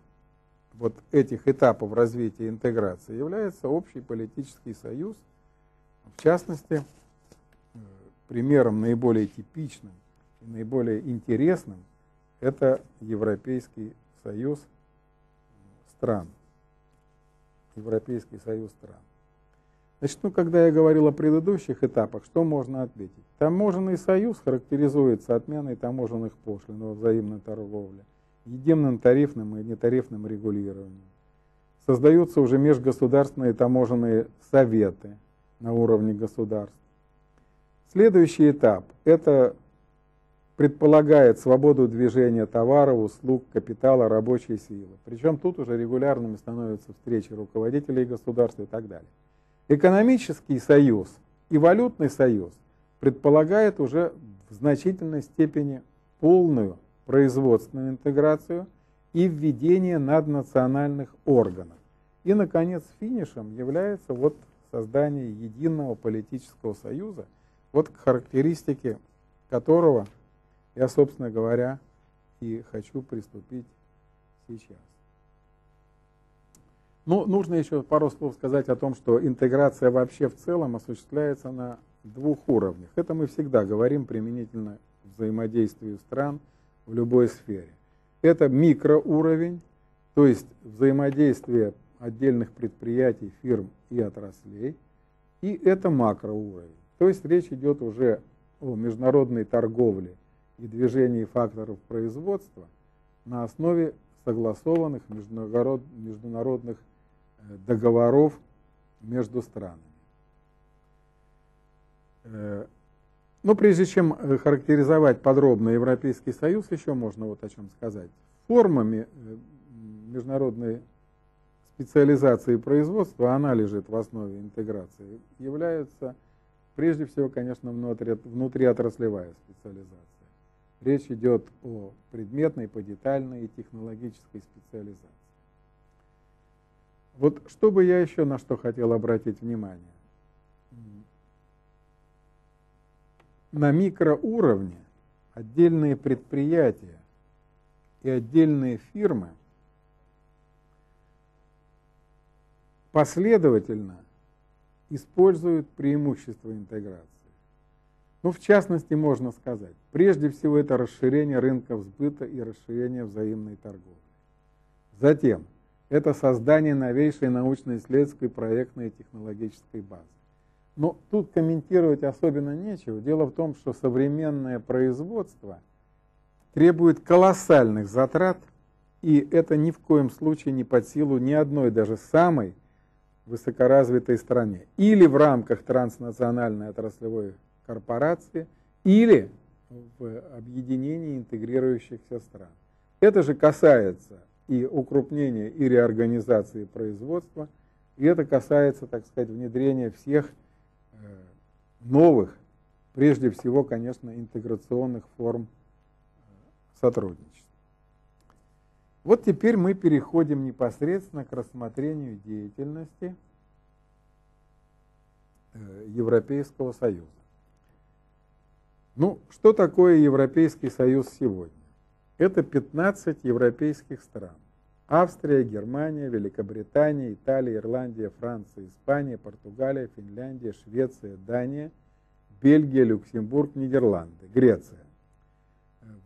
вот этих этапов развития интеграции является общий политический союз, в частности, э, примером наиболее типичным и наиболее интересным это Европейский союз стран. Европейский союз стран. Значит, ну, когда я говорил о предыдущих этапах, что можно ответить? Таможенный союз характеризуется отменой таможенных пошлин во взаимной торговле, единым тарифным и нетарифным регулированием. Создаются уже межгосударственные таможенные советы на уровне государств. Следующий этап – это предполагает свободу движения товаров, услуг, капитала, рабочей силы. Причем тут уже регулярными становятся встречи руководителей государств и так далее. Экономический союз и валютный союз предполагает уже в значительной степени полную производственную интеграцию и введение наднациональных органов. И, наконец, финишем является вот создание единого политического союза, вот к характеристике которого я, собственно говоря, и хочу приступить сейчас. Ну, нужно еще пару слов сказать о том, что интеграция вообще в целом осуществляется на двух уровнях. Это мы всегда говорим применительно взаимодействию стран в любой сфере. Это микроуровень, то есть взаимодействие отдельных предприятий, фирм и отраслей. И это макроуровень. То есть речь идет уже о международной торговле и движении факторов производства на основе согласованных международных э, договоров между странами. Э, но прежде чем э, характеризовать подробно Европейский Союз, еще можно вот о чем сказать. Формами международной специализации производства, она лежит в основе интеграции, является прежде всего, конечно, внутри, внутриотраслевая специализация. Речь идет о предметной, подетальной и технологической специализации. Вот что бы я еще на что хотел обратить внимание. На микроуровне отдельные предприятия и отдельные фирмы последовательно используют преимущества интеграции. Ну, в частности, можно сказать, прежде всего это расширение рынков сбыта и расширение взаимной торговли. Затем, это создание новейшей научно-исследовательской проектной и технологической базы. Но тут комментировать особенно нечего. Дело в том, что современное производство требует колоссальных затрат, и это ни в коем случае не под силу ни одной, даже самой высокоразвитой стране. Или в рамках транснациональной отраслевой корпорации, или в объединении интегрирующихся стран. Это же касается и укрупнения, и реорганизации производства, и это касается, так сказать, внедрения всех э, новых, прежде всего, конечно, интеграционных форм э, сотрудничества. Вот теперь мы переходим непосредственно к рассмотрению деятельности э, Европейского Союза. Ну, что такое Европейский Союз сегодня? Это 15 европейских стран. Австрия, Германия, Великобритания, Италия, Ирландия, Франция, Испания, Португалия, Финляндия, Швеция, Дания, Бельгия, Люксембург, Нидерланды, Греция.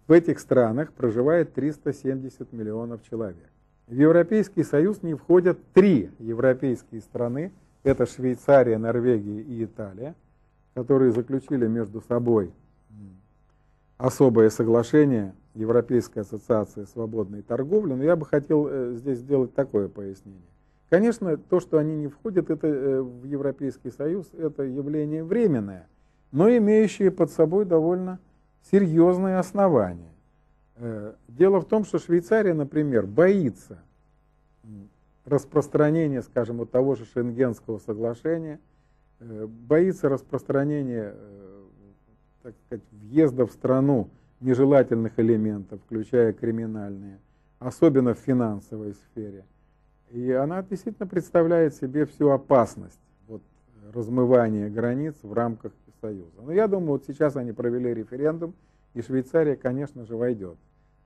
В этих странах проживает 370 миллионов человек. В Европейский Союз не входят три европейские страны, это Швейцария, Норвегия и Италия, которые заключили между собой особое соглашение Европейской ассоциации свободной торговли, но я бы хотел э, здесь сделать такое пояснение. Конечно, то, что они не входят это, э, в Европейский Союз, это явление временное, но имеющее под собой довольно серьезные основания. Э, дело в том, что Швейцария, например, боится распространения, скажем, вот того же Шенгенского соглашения, боится распространения, так сказать, въезда в страну нежелательных элементов, включая криминальные, особенно в финансовой сфере. И она действительно представляет себе всю опасность вот, размывания границ в рамках Союза. Но я думаю, вот сейчас они провели референдум, и Швейцария, конечно же, войдет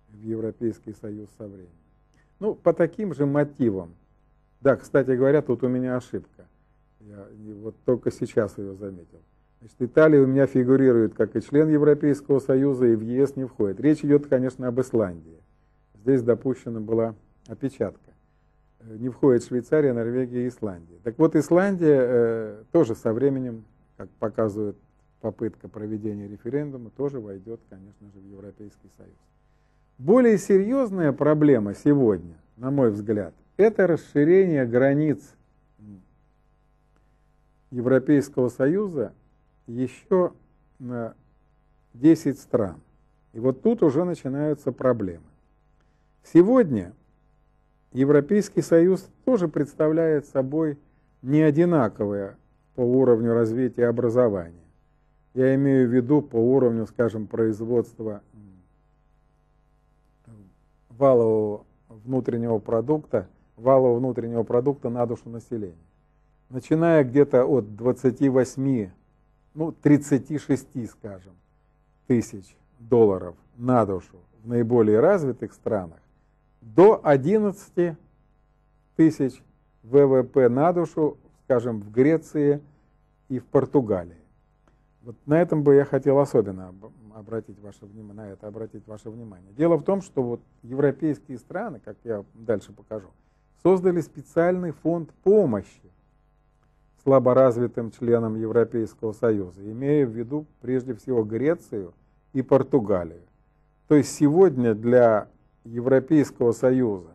в Европейский Союз со временем. Ну, по таким же мотивам. Да, кстати говоря, тут у меня ошибка. Я вот только сейчас ее заметил. Значит, Италия у меня фигурирует как и член Европейского Союза, и в ЕС не входит. Речь идет, конечно, об Исландии. Здесь допущена была опечатка. Не входит Швейцария, Норвегия и Исландия. Так вот, Исландия э, тоже со временем как показывает попытка проведения референдума, тоже войдет, конечно же, в Европейский Союз. Более серьезная проблема сегодня, на мой взгляд, это расширение границ Европейского Союза еще на 10 стран. И вот тут уже начинаются проблемы. Сегодня Европейский Союз тоже представляет собой не одинаковое по уровню развития образования. Я имею в виду по уровню, скажем, производства валового внутреннего продукта, валового внутреннего продукта на душу населения. Начиная где-то от 28, ну, 36, скажем, тысяч долларов на душу в наиболее развитых странах, до 11 тысяч ВВП на душу скажем, в Греции и в Португалии. Вот на этом бы я хотел особенно обратить ваше внимание, на это обратить ваше внимание. Дело в том, что вот европейские страны, как я дальше покажу, создали специальный фонд помощи слаборазвитым членам Европейского Союза, имея в виду прежде всего Грецию и Португалию. То есть сегодня для Европейского Союза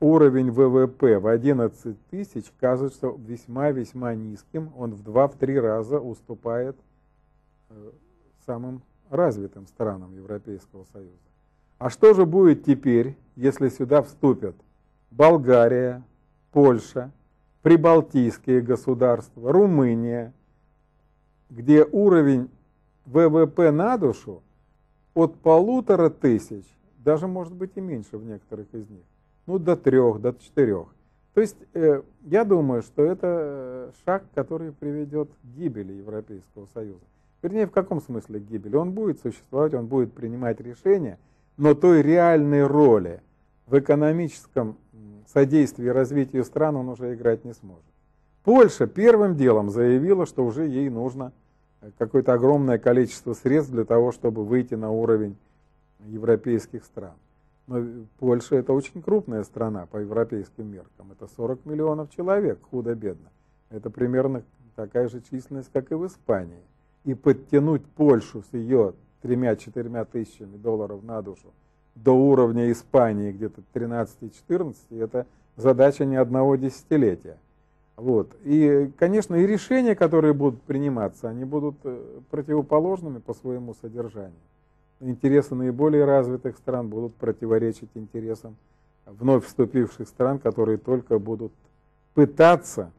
уровень ВВП в 11 тысяч кажется весьма-весьма низким. Он в 2-3 раза уступает э, самым развитым странам Европейского Союза. А что же будет теперь, если сюда вступят Болгария, Польша, прибалтийские государства, Румыния, где уровень ВВП на душу от полутора тысяч, даже может быть и меньше в некоторых из них, ну, до трех, до четырех. То есть э, я думаю, что это э, шаг, который приведет к гибели Европейского Союза. Вернее, в каком смысле гибели? Он будет существовать, он будет принимать решения, но той реальной роли в экономическом содействии развитию стран он уже играть не сможет. Польша первым делом заявила, что уже ей нужно э, какое-то огромное количество средств для того, чтобы выйти на уровень европейских стран. Но Польша это очень крупная страна по европейским меркам. Это 40 миллионов человек, худо-бедно. Это примерно такая же численность, как и в Испании. И подтянуть Польшу с ее тремя-четырьмя тысячами долларов на душу до уровня Испании где-то 13-14, это задача не одного десятилетия. Вот. И, конечно, и решения, которые будут приниматься, они будут э, противоположными по своему содержанию интересы наиболее развитых стран будут противоречить интересам вновь вступивших стран, которые только будут пытаться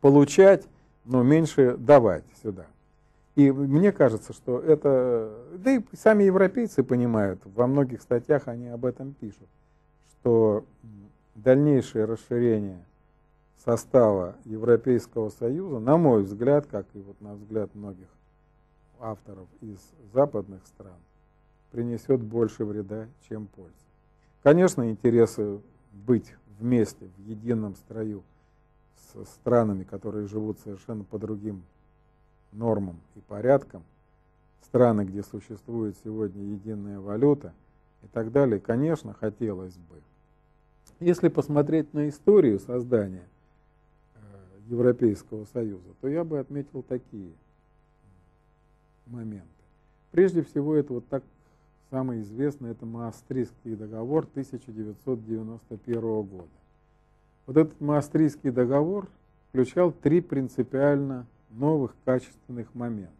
получать, но меньше давать сюда. И мне кажется, что это, да и сами европейцы понимают, во многих статьях они об этом пишут, что дальнейшее расширение состава Европейского Союза, на мой взгляд, как и вот на взгляд многих авторов из западных стран, принесет больше вреда, чем пользы. Конечно, интересы быть вместе, в едином строю с странами, которые живут совершенно по другим нормам и порядкам, страны, где существует сегодня единая валюта и так далее, конечно, хотелось бы. Если посмотреть на историю создания э, Европейского Союза, то я бы отметил такие моменты. Прежде всего, это вот так самый известный, это Маастрийский договор 1991 года. Вот этот Маастрийский договор включал три принципиально новых качественных момента.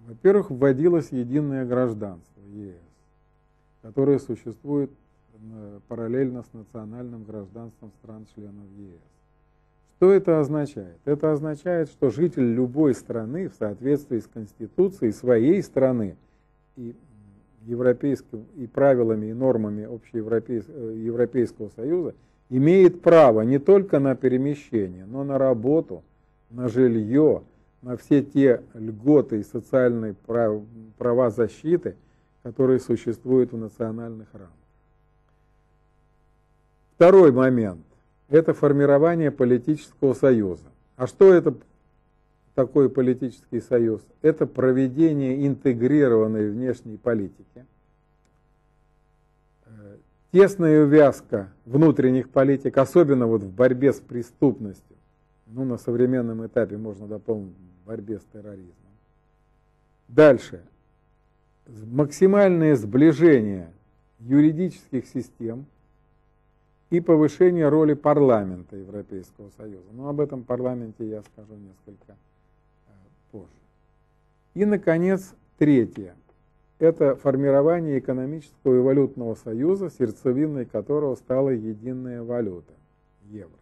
Во-первых, вводилось единое гражданство ЕС, которое существует э, параллельно с национальным гражданством стран-членов ЕС. Что это означает? Это означает, что житель любой страны в соответствии с Конституцией своей страны и европейским и правилами и нормами общеевропейского э, союза имеет право не только на перемещение, но на работу, на жилье, на все те льготы и социальные прав, права защиты, которые существуют в национальных рамках. Второй момент – это формирование политического союза. А что это такой политический союз? Это проведение интегрированной внешней политики, э, тесная увязка внутренних политик, особенно вот в борьбе с преступностью, ну, на современном этапе можно дополнить борьбе с терроризмом. Дальше. Максимальное сближение юридических систем и повышение роли парламента Европейского Союза. Но об этом парламенте я скажу несколько э, позже. И, наконец, третье. Это формирование экономического и валютного союза, сердцевиной которого стала единая валюта – евро.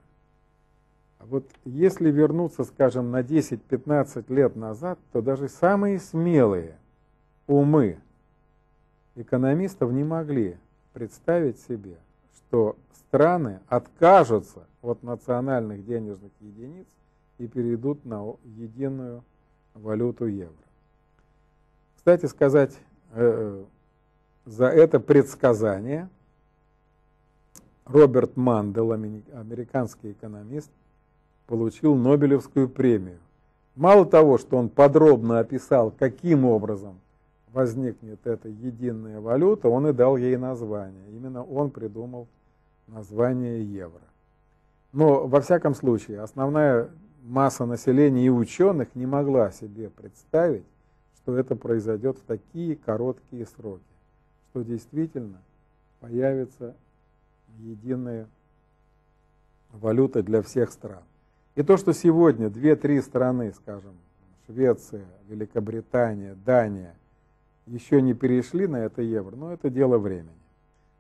А вот если вернуться, скажем, на 10-15 лет назад, то даже самые смелые умы экономистов не могли представить себе, что страны откажутся от национальных денежных единиц и перейдут на единую валюту евро. Кстати сказать, э, за это предсказание Роберт Мандел, американский экономист, получил Нобелевскую премию. Мало того, что он подробно описал, каким образом возникнет эта единая валюта, он и дал ей название. Именно он придумал название евро. Но, во всяком случае, основная масса населения и ученых не могла себе представить, что это произойдет в такие короткие сроки, что действительно появится единая валюта для всех стран. И то, что сегодня две-три страны, скажем, Швеция, Великобритания, Дания, еще не перешли на это евро, но это дело времени.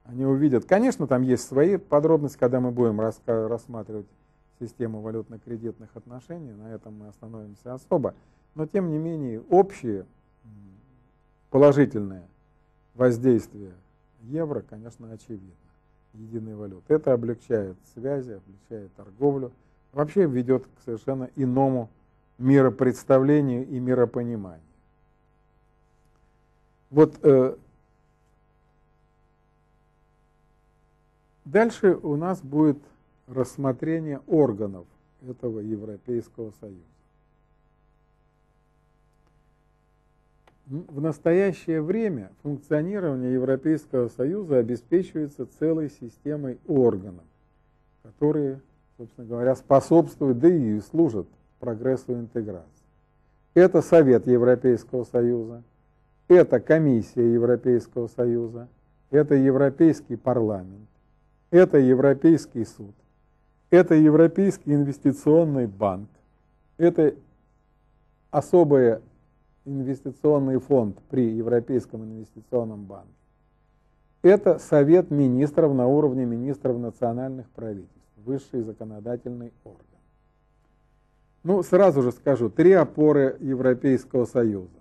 Они увидят, конечно, там есть свои подробности, когда мы будем рассматривать систему валютно-кредитных отношений, на этом мы остановимся особо, но тем не менее общее положительное воздействие евро, конечно, очевидно, единой валюты. Это облегчает связи, облегчает торговлю, вообще ведет к совершенно иному миропредставлению и миропониманию. Вот э, дальше у нас будет рассмотрение органов этого Европейского Союза. В настоящее время функционирование Европейского Союза обеспечивается целой системой органов, которые собственно говоря, способствуют, да и служат прогрессу интеграции. Это Совет Европейского Союза, это Комиссия Европейского Союза, это Европейский парламент, это Европейский суд, это Европейский инвестиционный банк, это особый инвестиционный фонд при Европейском инвестиционном банке, это Совет министров на уровне министров национальных правительств высший законодательный орган. Ну, сразу же скажу, три опоры Европейского Союза.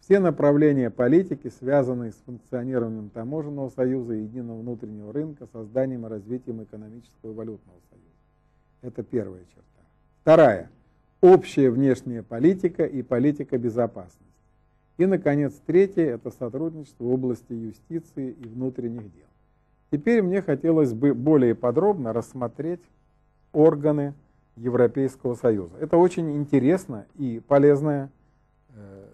Все направления политики, связанные с функционированием таможенного союза, единого внутреннего рынка, созданием и развитием экономического и валютного союза. Это первая черта. Вторая. Общая внешняя политика и политика безопасности. И, наконец, третье – это сотрудничество в области юстиции и внутренних дел. Теперь мне хотелось бы более подробно рассмотреть органы Европейского Союза. Это очень интересно и полезное э,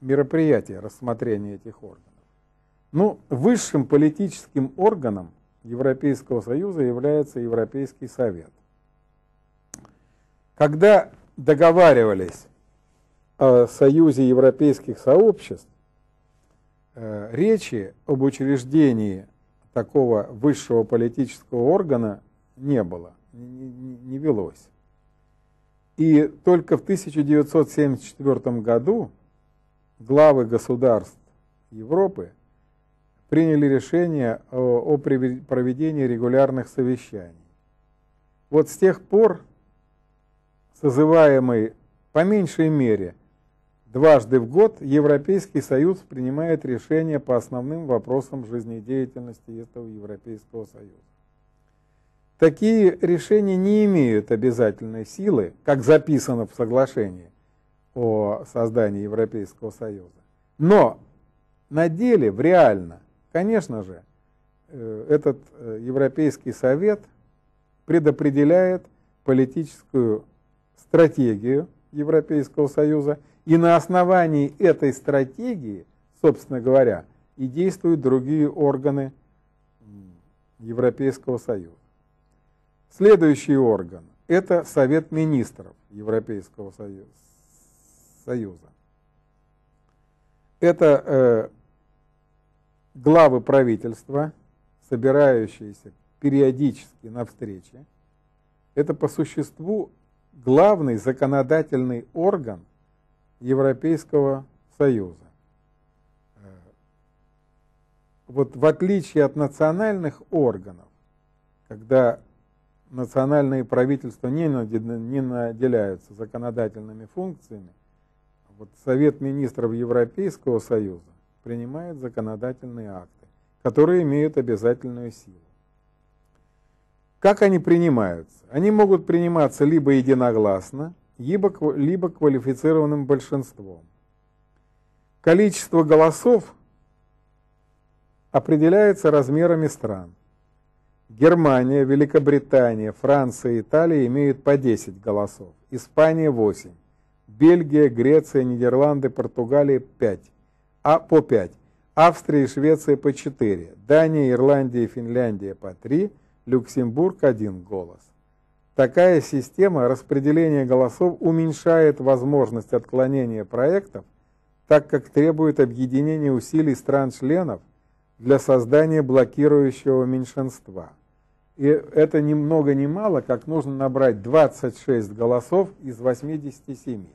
мероприятие рассмотрения этих органов. Ну, высшим политическим органом Европейского Союза является Европейский Совет. Когда договаривались о Союзе Европейских Сообществ, э, речи об учреждении такого высшего политического органа не было не, не велось. И только в 1974 году главы государств Европы приняли решение о проведении регулярных совещаний. Вот с тех пор созываемый по меньшей мере дважды в год Европейский Союз принимает решения по основным вопросам жизнедеятельности этого Европейского Союза. Такие решения не имеют обязательной силы, как записано в соглашении о создании Европейского Союза. Но на деле, в реально, конечно же, э, этот э, Европейский Совет предопределяет политическую стратегию Европейского Союза, и на основании этой стратегии, собственно говоря, и действуют другие органы Европейского Союза. Следующий орган – это Совет министров Европейского Союза. Это э, главы правительства, собирающиеся периодически на встречи. Это по существу главный законодательный орган Европейского Союза. Э, вот в отличие от национальных органов, когда национальные правительства не, наделяются законодательными функциями, вот Совет министров Европейского Союза принимает законодательные акты, которые имеют обязательную силу. Как они принимаются? Они могут приниматься либо единогласно, либо, либо квалифицированным большинством. Количество голосов определяется размерами стран. Германия, Великобритания, Франция и Италия имеют по 10 голосов, Испания 8, Бельгия, Греция, Нидерланды, Португалия 5, а по 5, Австрия и Швеция по 4, Дания, Ирландия и Финляндия по 3, Люксембург 1 голос. Такая система распределения голосов уменьшает возможность отклонения проектов, так как требует объединения усилий стран-членов для создания блокирующего меньшинства. И это ни много ни мало, как нужно набрать 26 голосов из 87.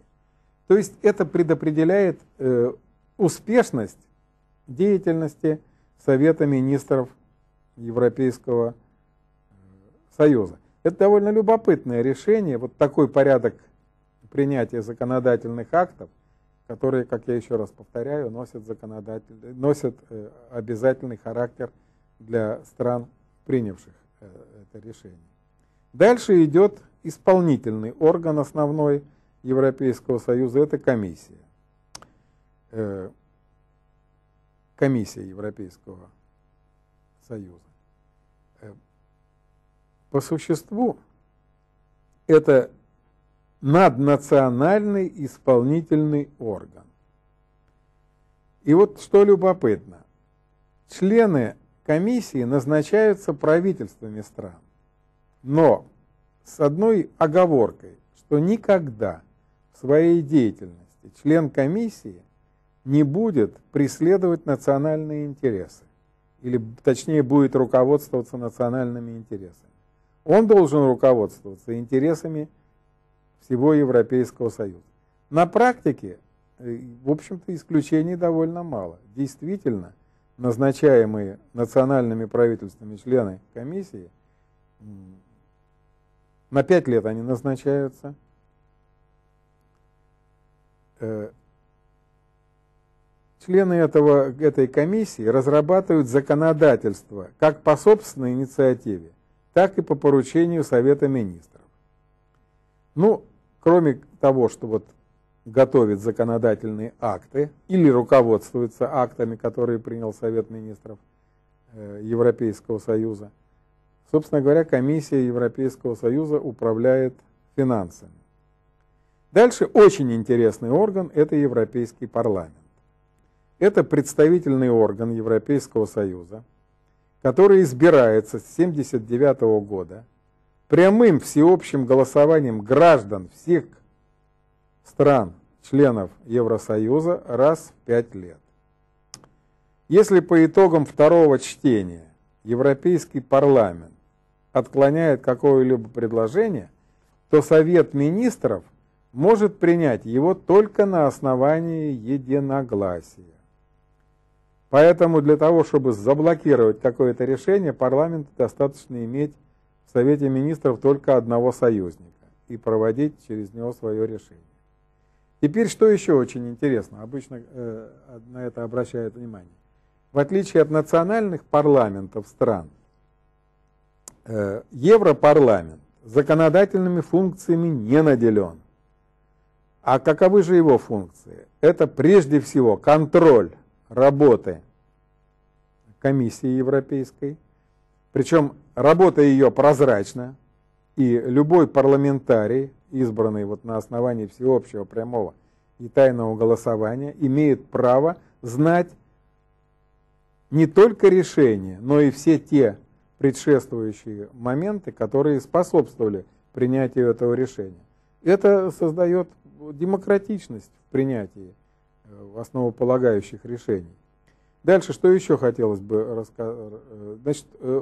То есть это предопределяет э, успешность деятельности Совета министров Европейского э, Союза. Это довольно любопытное решение, вот такой порядок принятия законодательных актов, которые, как я еще раз повторяю, носят, законодатель, носят э, обязательный характер для стран, принявших э, это решение. Дальше идет исполнительный орган основной Европейского Союза, это комиссия. Э, комиссия Европейского Союза. По существу это наднациональный исполнительный орган. И вот что любопытно, члены комиссии назначаются правительствами стран, но с одной оговоркой, что никогда в своей деятельности член комиссии не будет преследовать национальные интересы, или точнее будет руководствоваться национальными интересами. Он должен руководствоваться интересами всего Европейского Союза. На практике, э, в общем-то, исключений довольно мало. Действительно, назначаемые национальными правительствами члены комиссии, на пять лет они назначаются, члены этого, этой комиссии разрабатывают законодательство как по собственной инициативе, так и по поручению Совета Министров. Ну, кроме того, что вот готовит законодательные акты или руководствуется актами, которые принял Совет Министров э, Европейского Союза, собственно говоря, комиссия Европейского Союза управляет финансами. Дальше очень интересный орган – это Европейский парламент. Это представительный орган Европейского Союза, который избирается с 1979 года прямым всеобщим голосованием граждан всех стран, членов Евросоюза, раз в пять лет. Если по итогам второго чтения Европейский парламент отклоняет какое-либо предложение, то Совет министров может принять его только на основании единогласия. Поэтому для того, чтобы заблокировать какое-то решение, парламенту достаточно иметь в Совете Министров только одного союзника и проводить через него свое решение. Теперь, что еще очень интересно, обычно э, на это обращают внимание. В отличие от национальных парламентов стран, э, Европарламент законодательными функциями не наделен. А каковы же его функции? Это прежде всего контроль работы комиссии европейской, причем работа ее прозрачна, и любой парламентарий, избранный вот на основании всеобщего прямого и тайного голосования, имеет право знать не только решения, но и все те предшествующие моменты, которые способствовали принятию этого решения. Это создает демократичность в принятии основополагающих решений. Дальше, что еще хотелось бы рассказать? Э, значит, э,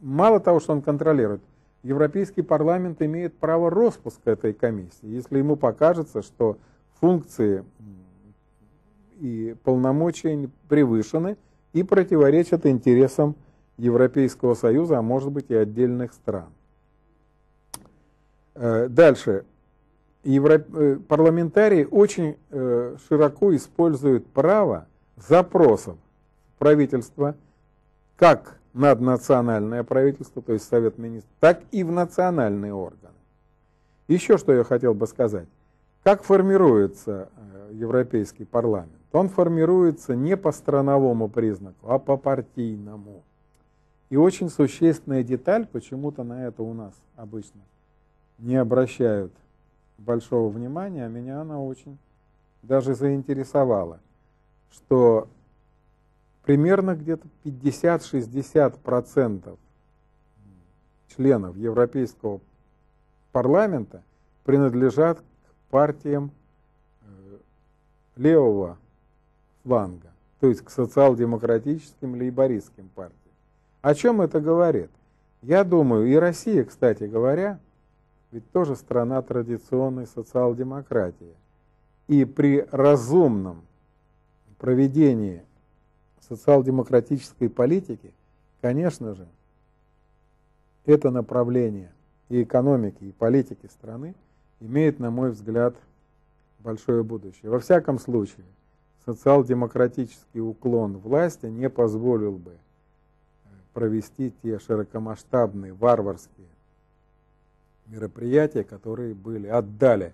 мало того, что он контролирует, Европейский парламент имеет право распуска этой комиссии, если ему покажется, что функции и полномочия превышены и противоречат интересам Европейского Союза, а может быть и отдельных стран. Дальше. Европ... Парламентарии очень широко используют право запросов правительства, как наднациональное правительство, то есть Совет Министров, так и в национальные органы. Еще что я хотел бы сказать. Как формируется э, Европейский парламент? Он формируется не по страновому признаку, а по партийному. И очень существенная деталь, почему-то на это у нас обычно не обращают большого внимания, меня она очень даже заинтересовала – что примерно где-то 50-60% членов Европейского парламента принадлежат к партиям э, левого фланга, то есть к социал-демократическим лейбористским партиям. О чем это говорит? Я думаю, и Россия, кстати говоря, ведь тоже страна традиционной социал-демократии. И при разумном проведении социал-демократической политики, конечно же, это направление и экономики, и политики страны имеет, на мой взгляд, большое будущее. Во всяком случае, социал-демократический уклон власти не позволил бы провести те широкомасштабные варварские мероприятия, которые были, отдали,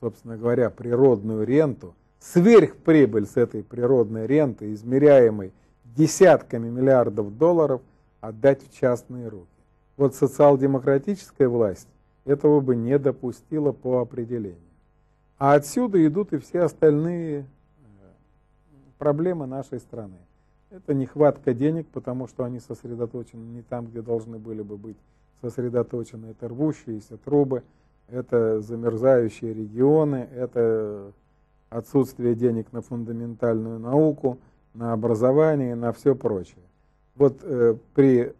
собственно говоря, природную ренту – сверхприбыль с этой природной ренты, измеряемой десятками миллиардов долларов, отдать в частные руки. Вот социал-демократическая власть этого бы не допустила по определению. А отсюда идут и все остальные э, проблемы нашей страны. Это нехватка денег, потому что они сосредоточены не там, где должны были бы быть сосредоточены. Это рвущиеся трубы, это замерзающие регионы, это отсутствие денег на фундаментальную науку, на образование, на все прочее. Вот э, при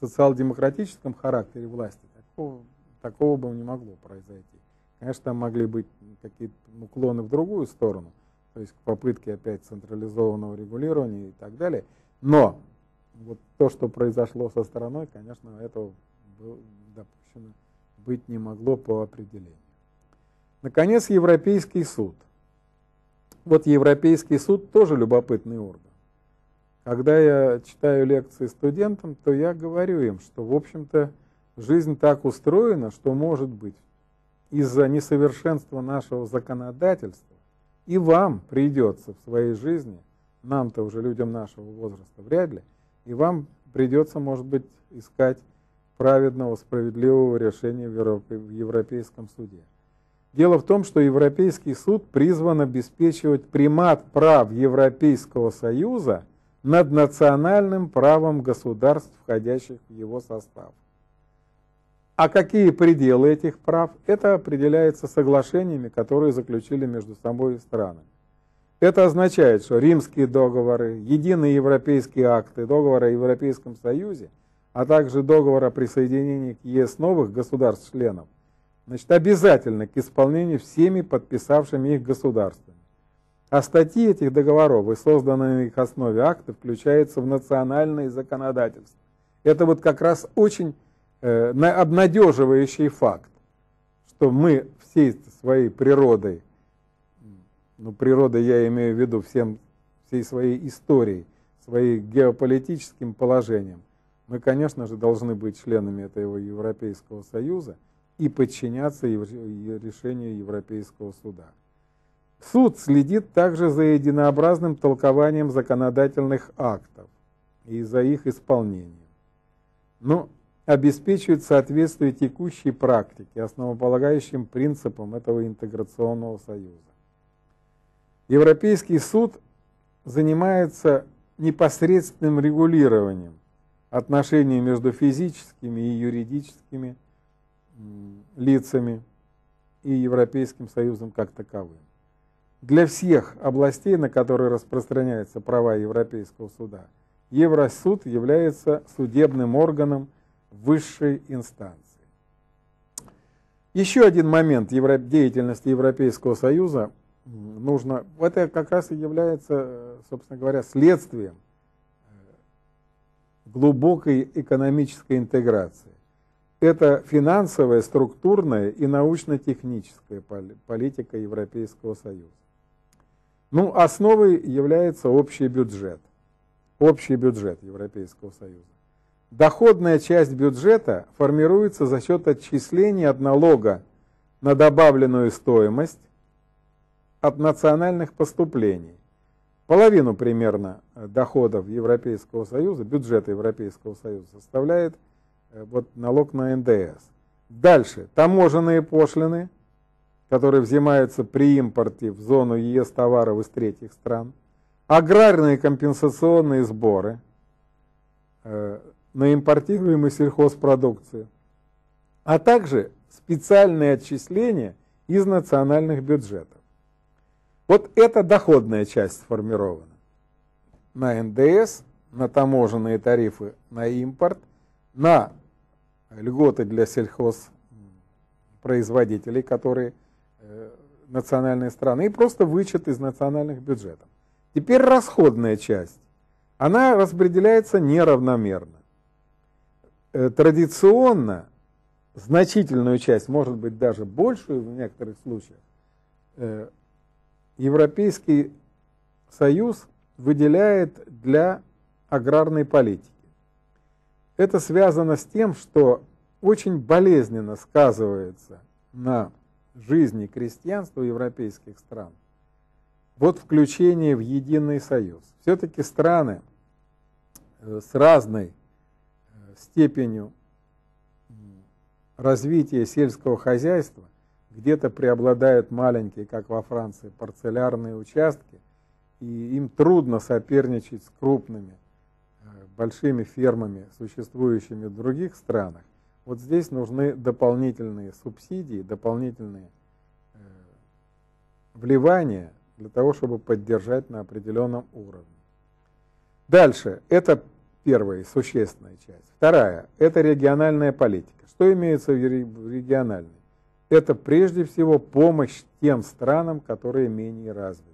социал-демократическом характере власти такого, такого бы не могло произойти. Конечно, там могли быть какие-то уклоны в другую сторону, то есть попытки опять централизованного регулирования и так далее. Но вот то, что произошло со стороной, конечно, этого допущено быть не могло по определению. Наконец, Европейский суд – Вот Европейский суд тоже любопытный орган. Когда я читаю лекции студентам, то я говорю им, что, в общем-то, жизнь так устроена, что, может быть, из-за несовершенства нашего законодательства и вам придется в своей жизни, нам-то уже людям нашего возраста вряд ли, и вам придется, может быть, искать праведного, справедливого решения в Европейском суде. Дело в том, что Европейский суд призван обеспечивать примат прав Европейского Союза над национальным правом государств, входящих в его состав. А какие пределы этих прав? Это определяется соглашениями, которые заключили между собой страны. Это означает, что римские договоры, единые европейские акты, договор о Европейском Союзе, а также договор о присоединении к ЕС новых государств-членов, значит, обязательны к исполнению всеми подписавшими их государствами. А статьи этих договоров и созданные на их основе акты включаются в национальные законодательства. Это вот как раз очень э, обнадеживающий факт, что мы всей своей природой, ну природой я имею в виду всем, всей своей историей, своим геополитическим положением, мы, конечно же, должны быть членами этого Европейского Союза и подчиняться решению Европейского суда. Суд следит также за единообразным толкованием законодательных актов и за их исполнением. Но обеспечивает соответствие текущей практике, основополагающим принципам этого интеграционного союза. Европейский суд занимается непосредственным регулированием отношений между физическими и юридическими лицами и Европейским Союзом как таковым. Для всех областей, на которые распространяются права Европейского суда, Евросуд является судебным органом высшей инстанции. Еще один момент деятельности Европейского Союза нужно, это как раз и является, собственно говоря, следствием глубокой экономической интеграции. Это финансовая, структурная и научно-техническая политика Европейского Союза. Ну, основой является общий бюджет. Общий бюджет Европейского Союза. Доходная часть бюджета формируется за счет отчислений от налога на добавленную стоимость от национальных поступлений. Половину примерно э, доходов Европейского Союза, бюджета Европейского Союза составляет э, вот налог на НДС. Дальше, таможенные пошлины, которые взимаются при импорте в зону ЕС товаров из третьих стран, аграрные компенсационные сборы, э, на импортируемую сельхозпродукцию, а также специальные отчисления из национальных бюджетов. Вот эта доходная часть сформирована на НДС, на таможенные тарифы на импорт, на льготы для сельхозпроизводителей, которые э, национальные страны, и просто вычет из национальных бюджетов. Теперь расходная часть. Она распределяется неравномерно. Э, традиционно значительную часть, может быть даже большую в некоторых случаях, э, Европейский Союз выделяет для аграрной политики. Это связано с тем, что очень болезненно сказывается на жизни крестьянства европейских стран. Вот включение в единый союз. Все-таки страны э, с разной степенью развития сельского хозяйства, где-то преобладают маленькие, как во Франции, парцелярные участки, и им трудно соперничать с крупными, э, большими фермами, существующими в других странах. Вот здесь нужны дополнительные субсидии, дополнительные э, вливания для того, чтобы поддержать на определенном уровне. Дальше. Это первая существенная часть. Вторая – это региональная политика. Что имеется в региональной? Это прежде всего помощь тем странам, которые менее развиты.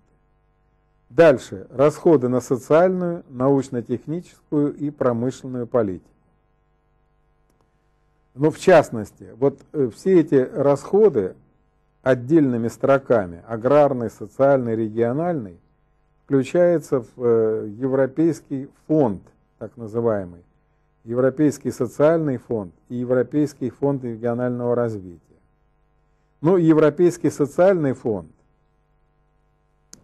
Дальше – расходы на социальную, научно-техническую и промышленную политику. Ну, в частности, вот э, все эти расходы отдельными строками аграрный, социальный, региональный включается в э, Европейский фонд, так называемый, Европейский социальный фонд и Европейский фонд регионального развития. Ну, Европейский социальный фонд,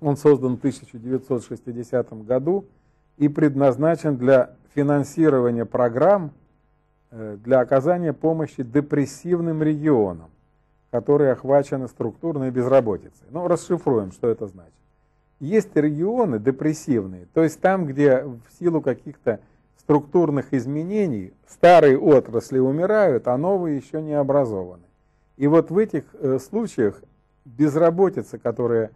он создан в 1960 году и предназначен для финансирования программ э, для оказания помощи депрессивным регионам, которые охвачены структурной безработицей. Ну, расшифруем, что это значит. Есть регионы депрессивные, то есть там, где в силу каких-то структурных изменений старые отрасли умирают, а новые еще не образованы. И вот в этих э, случаях безработица, которая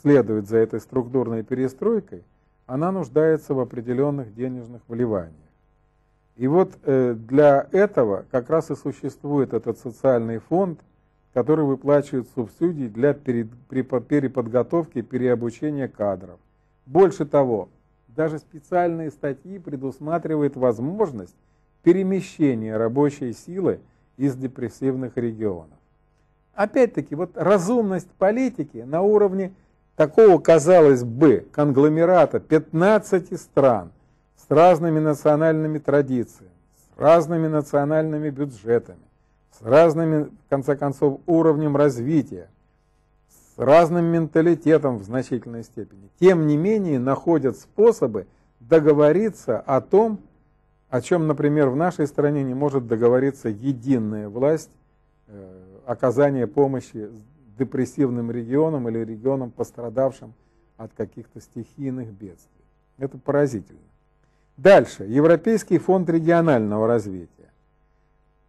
следует за этой структурной перестройкой, она нуждается в определенных денежных вливаниях. И вот э, для этого как раз и существует этот социальный фонд, который выплачивает субсидии для переподготовки и переобучения кадров. Больше того, даже специальные статьи предусматривают возможность перемещения рабочей силы из депрессивных регионов. Опять-таки, вот разумность политики на уровне такого, казалось бы, конгломерата 15 стран с разными национальными традициями, с разными национальными бюджетами, с разными, в конце концов, уровнем развития, с разным менталитетом в значительной степени, тем не менее находят способы договориться о том, о чем, например, в нашей стране не может договориться единая власть оказания помощи депрессивным регионам или регионам, пострадавшим от каких-то стихийных бедствий. Это поразительно. Дальше. Европейский фонд регионального развития.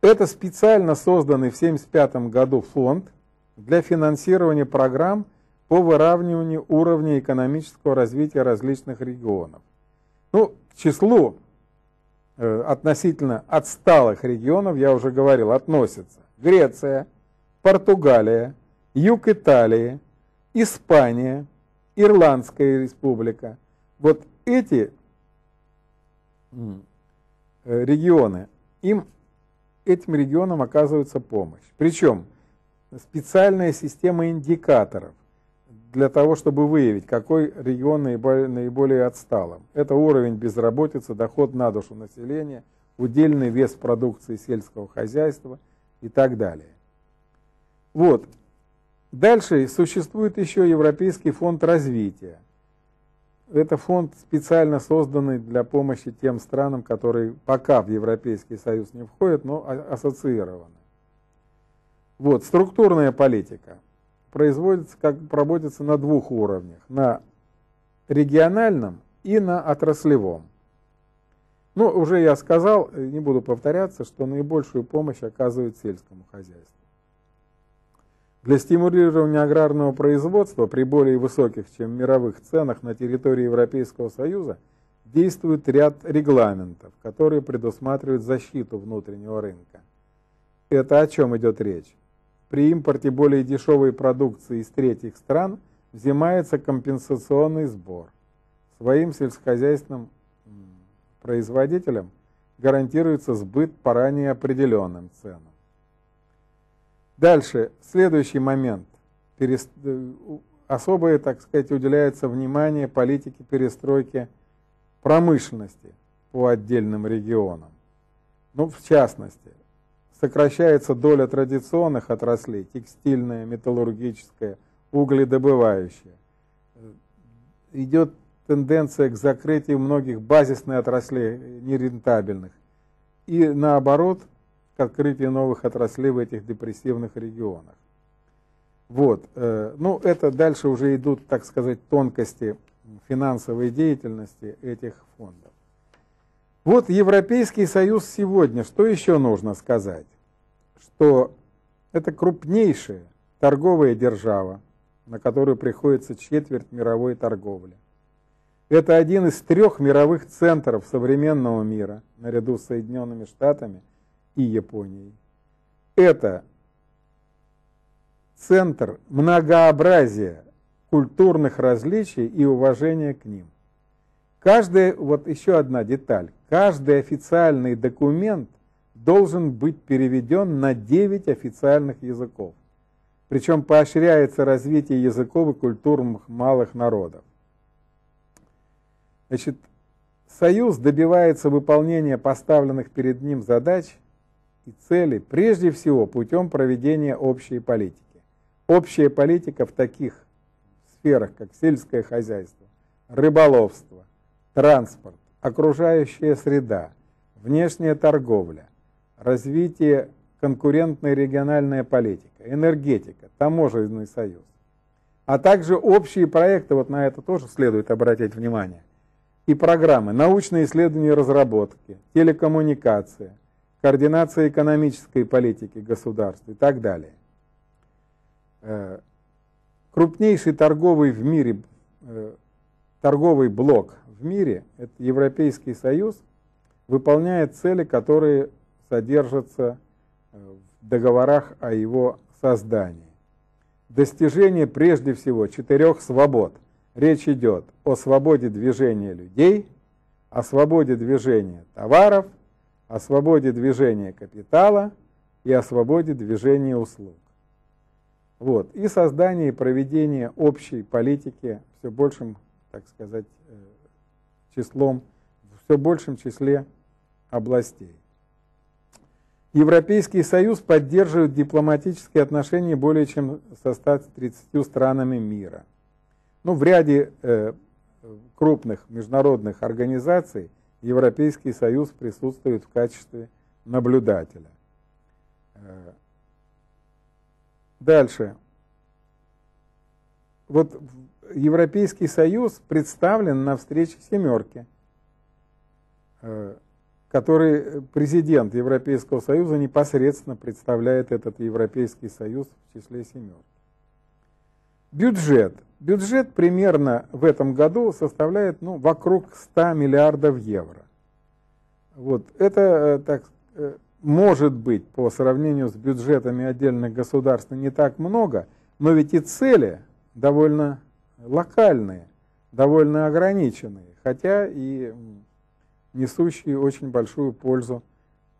Это специально созданный в 1975 году фонд для финансирования программ по выравниванию уровня экономического развития различных регионов. Ну, к числу э, относительно отсталых регионов, я уже говорил, относятся Греция, Португалия, юг Италии, Испания, Ирландская республика. Вот эти э, регионы, им, этим регионам оказывается помощь. Причем специальная система индикаторов для того, чтобы выявить, какой регион наиболее, наиболее отсталым. Это уровень безработицы, доход на душу населения, удельный вес продукции сельского хозяйства и так далее. Вот. Дальше существует еще Европейский фонд развития. Это фонд специально созданный для помощи тем странам, которые пока в Европейский Союз не входят, но ассоциированы. Вот, структурная политика производится, как проводится на двух уровнях, на региональном и на отраслевом. Ну, уже я сказал, не буду повторяться, что наибольшую помощь оказывает сельскому хозяйству. Для стимулирования аграрного производства при более высоких, чем мировых ценах на территории Европейского Союза действует ряд регламентов, которые предусматривают защиту внутреннего рынка. Это о чем идет речь? При импорте более дешевой продукции из третьих стран взимается компенсационный сбор. Своим сельскохозяйственным производителям гарантируется сбыт по ранее определенным ценам. Дальше, следующий момент. Перест... Э, особое, так сказать, уделяется внимание политике перестройки промышленности по отдельным регионам. Ну, в частности, сокращается доля традиционных отраслей, текстильная, металлургическая, угледобывающая. Идет тенденция к закрытию многих базисных отраслей нерентабельных. И наоборот – к открытию новых отраслей в этих депрессивных регионах. Вот. Э, ну, это дальше уже идут, так сказать, тонкости финансовой деятельности этих фондов. Вот Европейский Союз сегодня, что еще нужно сказать? Что это крупнейшая торговая держава, на которую приходится четверть мировой торговли. Это один из трех мировых центров современного мира, наряду с Соединенными Штатами – и Японией. Это центр многообразия культурных различий и уважения к ним. Каждая, вот еще одна деталь, каждый официальный документ должен быть переведен на 9 официальных языков. Причем поощряется развитие языков и культур малых народов. Значит, Союз добивается выполнения поставленных перед ним задач и целей прежде всего путем проведения общей политики. Общая политика в таких сферах, как сельское хозяйство, рыболовство, транспорт, окружающая среда, внешняя торговля, развитие конкурентной региональная политика, энергетика, таможенный союз, а также общие проекты, вот на это тоже следует обратить внимание, и программы научные исследования и разработки, телекоммуникация, координация экономической политики государств и так далее. Э, крупнейший торговый в мире, э, торговый блок в мире, это Европейский Союз, выполняет цели, которые содержатся э, в договорах о его создании. Достижение прежде всего четырех свобод. Речь идет о свободе движения людей, о свободе движения товаров, о свободе движения капитала и о свободе движения услуг. Вот. И создание и проведение общей политики все большим, так сказать, э, числом, все большем числе областей. Европейский Союз поддерживает дипломатические отношения более чем со 130 странами мира. Ну, в ряде э, крупных международных организаций Европейский Союз присутствует в качестве наблюдателя. Э, дальше. Вот Европейский Союз представлен на встрече семерки, э, который президент Европейского Союза непосредственно представляет этот Европейский Союз в числе семерки. Бюджет. Бюджет примерно в этом году составляет ну, вокруг 100 миллиардов евро. Вот. Это, э, так, э, может быть, по сравнению с бюджетами отдельных государств не так много, но ведь и цели довольно локальные, довольно ограниченные, хотя и несущие очень большую пользу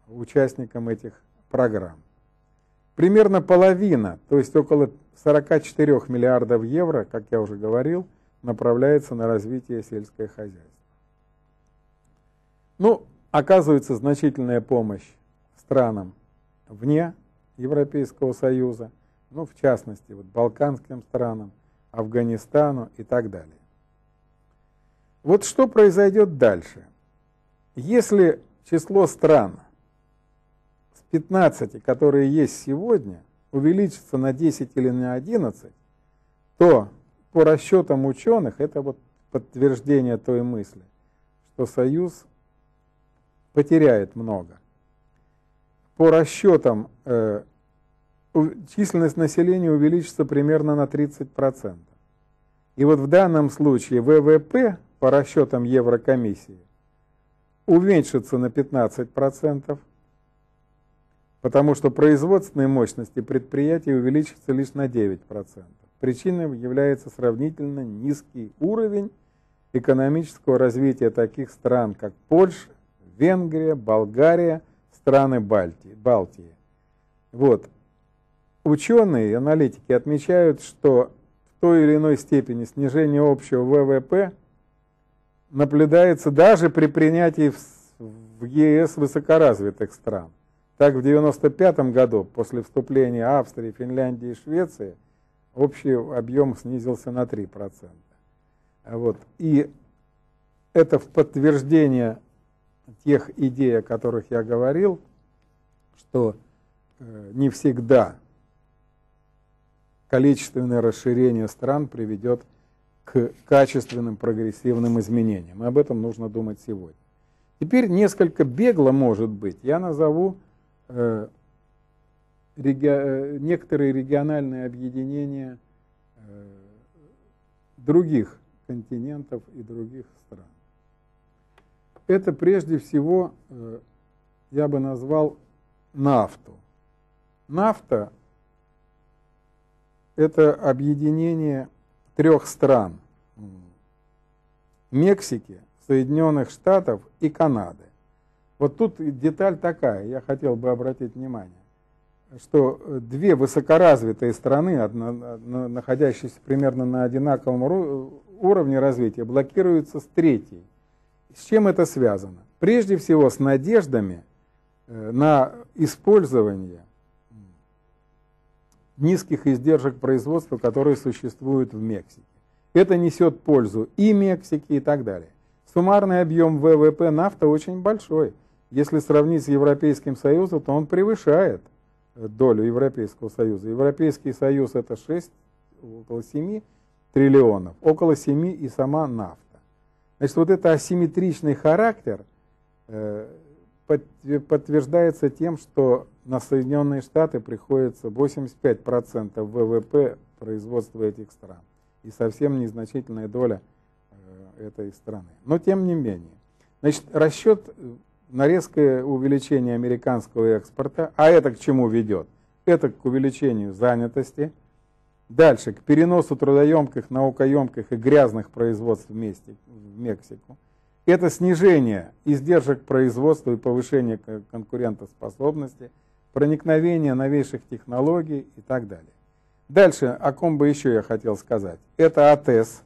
участникам этих программ. Примерно половина, то есть около 44 миллиардов евро, как я уже говорил, направляется на развитие сельского хозяйства. Ну, оказывается значительная помощь странам вне Европейского Союза, ну, в частности, вот балканским странам, Афганистану и так далее. Вот что произойдет дальше? Если число стран 15, которые есть сегодня, увеличится на 10 или на 11, то по расчетам ученых, это вот подтверждение той мысли, что Союз потеряет много. По расчетам э, численность населения увеличится примерно на 30%. И вот в данном случае ВВП, по расчетам Еврокомиссии, уменьшится на 15%, потому что производственные мощности предприятий увеличатся лишь на 9%. Причиной является сравнительно низкий уровень экономического развития таких стран, как Польша, Венгрия, Болгария, страны Балтии. Балтии. Вот. Ученые и аналитики отмечают, что в той или иной степени снижение общего ВВП наблюдается даже при принятии в ЕС высокоразвитых стран. Так, в 1995 году, после вступления Австрии, Финляндии и Швеции, общий объем снизился на 3%. Вот. И это в подтверждение тех идей, о которых я говорил, что э, не всегда количественное расширение стран приведет к качественным прогрессивным изменениям. И об этом нужно думать сегодня. Теперь несколько бегло, может быть, я назову реги э, некоторые региональные объединения э, других континентов и других стран. Это прежде всего э, я бы назвал нафту. Нафта это объединение трех стран – Мексики, Соединенных Штатов и Канады. Вот тут деталь такая, я хотел бы обратить внимание. что две высокоразвитые страны, находящиеся примерно на одинаковом уровне развития, блокируются с третьей. С чем это связано? Прежде всего с надеждами э, на использование низких издержек производства, которые существуют в Мексике. Это несет пользу и Мексике, и так далее. Суммарный объем ВВП нафта очень большой. Если сравнить с Европейским Союзом, то он превышает э, долю Европейского Союза. Европейский Союз это 6, около 7 триллионов, около 7 и сама нафта. Значит, вот это асимметричный характер э, подтверждается тем, что на Соединенные Штаты приходится 85% ВВП производства этих стран и совсем незначительная доля э, этой страны. Но тем не менее. Значит, расчет на резкое увеличение американского экспорта, а это к чему ведет? Это к увеличению занятости, дальше к переносу трудоемких, наукоемких и грязных производств вместе в Мексику. Это снижение издержек производства и повышение конкурентоспособности, проникновение новейших технологий и так далее. Дальше, о ком бы еще я хотел сказать. Это АТЭС,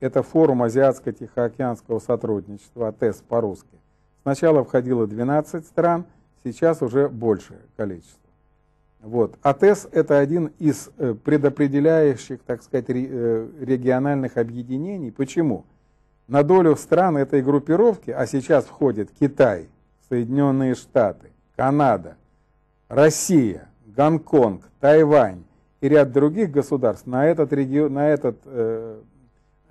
это форум Азиатско-Тихоокеанского сотрудничества, АТЭС по-русски. Сначала входило 12 стран, сейчас уже большее количество. Вот. АТЭС – это один из э, предопределяющих, так сказать, э, региональных объединений. Почему? На долю стран этой группировки, а сейчас входит Китай, Соединенные Штаты, Канада, Россия, Гонконг, Тайвань и ряд других государств, на этот, регион, на этот, э,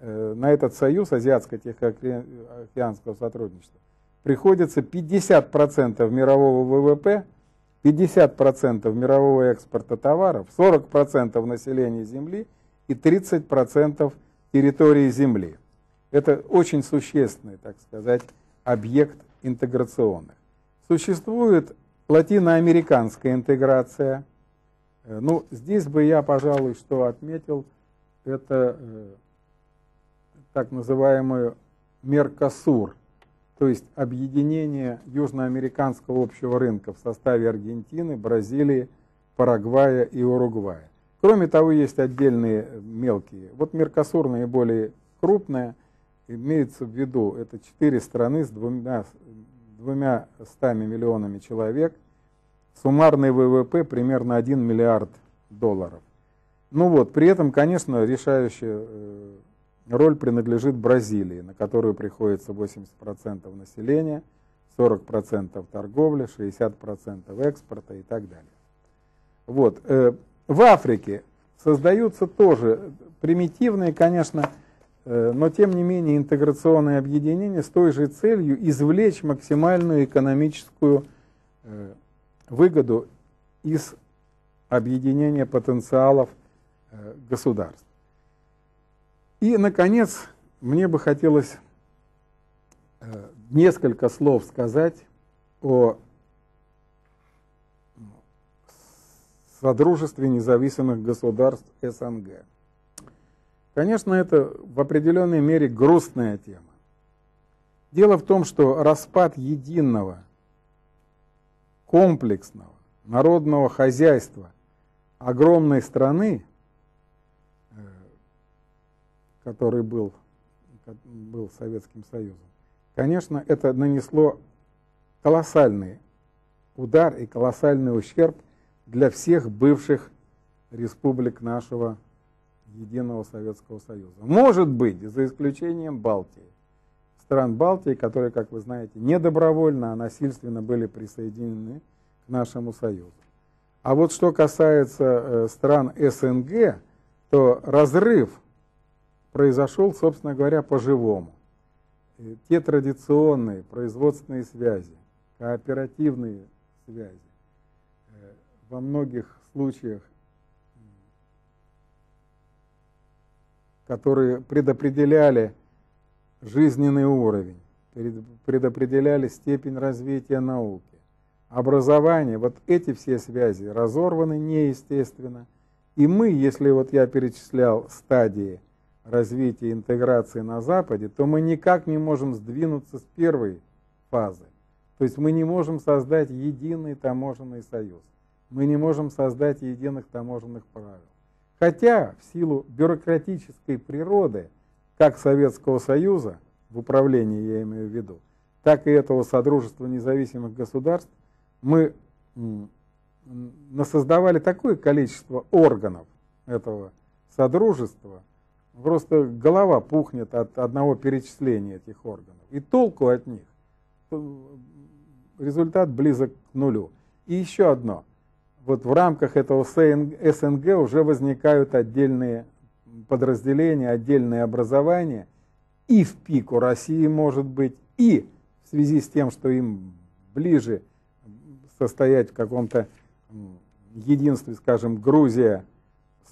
на этот союз Азиатско-Тихоокеанского сотрудничества приходится 50% мирового ВВП, 50% мирового экспорта товаров, 40% населения Земли и 30% территории Земли. Это очень существенный, так сказать, объект интеграционных. Существует латиноамериканская интеграция. Э, ну, здесь бы я, пожалуй, что отметил, это э, так называемую Меркосур то есть объединение южноамериканского общего рынка в составе Аргентины, Бразилии, Парагвая и Уругвая. Кроме того, есть отдельные мелкие. Вот Меркосур наиболее крупная, имеется в виду, это четыре страны с двумя, двумя стами миллионами человек, суммарный ВВП примерно 1 миллиард долларов. Ну вот, при этом, конечно, решающая э, роль принадлежит Бразилии, на которую приходится 80% населения, 40% торговли, 60% экспорта и так далее. Вот. Э, в Африке создаются тоже примитивные, конечно, э, но тем не менее интеграционные объединения с той же целью извлечь максимальную экономическую э, выгоду из объединения потенциалов государств. И, наконец, мне бы хотелось э, несколько слов сказать о Содружестве независимых государств СНГ. Конечно, это в определенной мере грустная тема. Дело в том, что распад единого, комплексного, народного хозяйства огромной страны который был, был Советским Союзом, конечно, это нанесло колоссальный удар и колоссальный ущерб для всех бывших республик нашего единого Советского Союза. Может быть, за исключением Балтии. Стран Балтии, которые, как вы знаете, не добровольно, а насильственно были присоединены к нашему Союзу. А вот что касается э, стран СНГ, то разрыв произошел, собственно говоря, по-живому. Те традиционные производственные связи, кооперативные связи, э, во многих случаях, которые предопределяли жизненный уровень, предопределяли степень развития науки, образование, вот эти все связи разорваны неестественно. И мы, если вот я перечислял стадии – развития интеграции на Западе, то мы никак не можем сдвинуться с первой фазы. То есть мы не можем создать единый таможенный союз. мы не можем создать единых таможенных правил. Хотя в силу бюрократической природы как Советского Союза, в управлении я имею в виду, так и этого Содружества независимых государств, мы насоздавали такое количество органов этого Содружества, просто голова пухнет от одного перечисления этих органов. И толку от них, результат близок к нулю. И еще одно. Вот в рамках этого СНГ уже возникают отдельные подразделения, отдельные образования, и в пику России может быть, и в связи с тем, что им ближе состоять в каком-то единстве, скажем, Грузия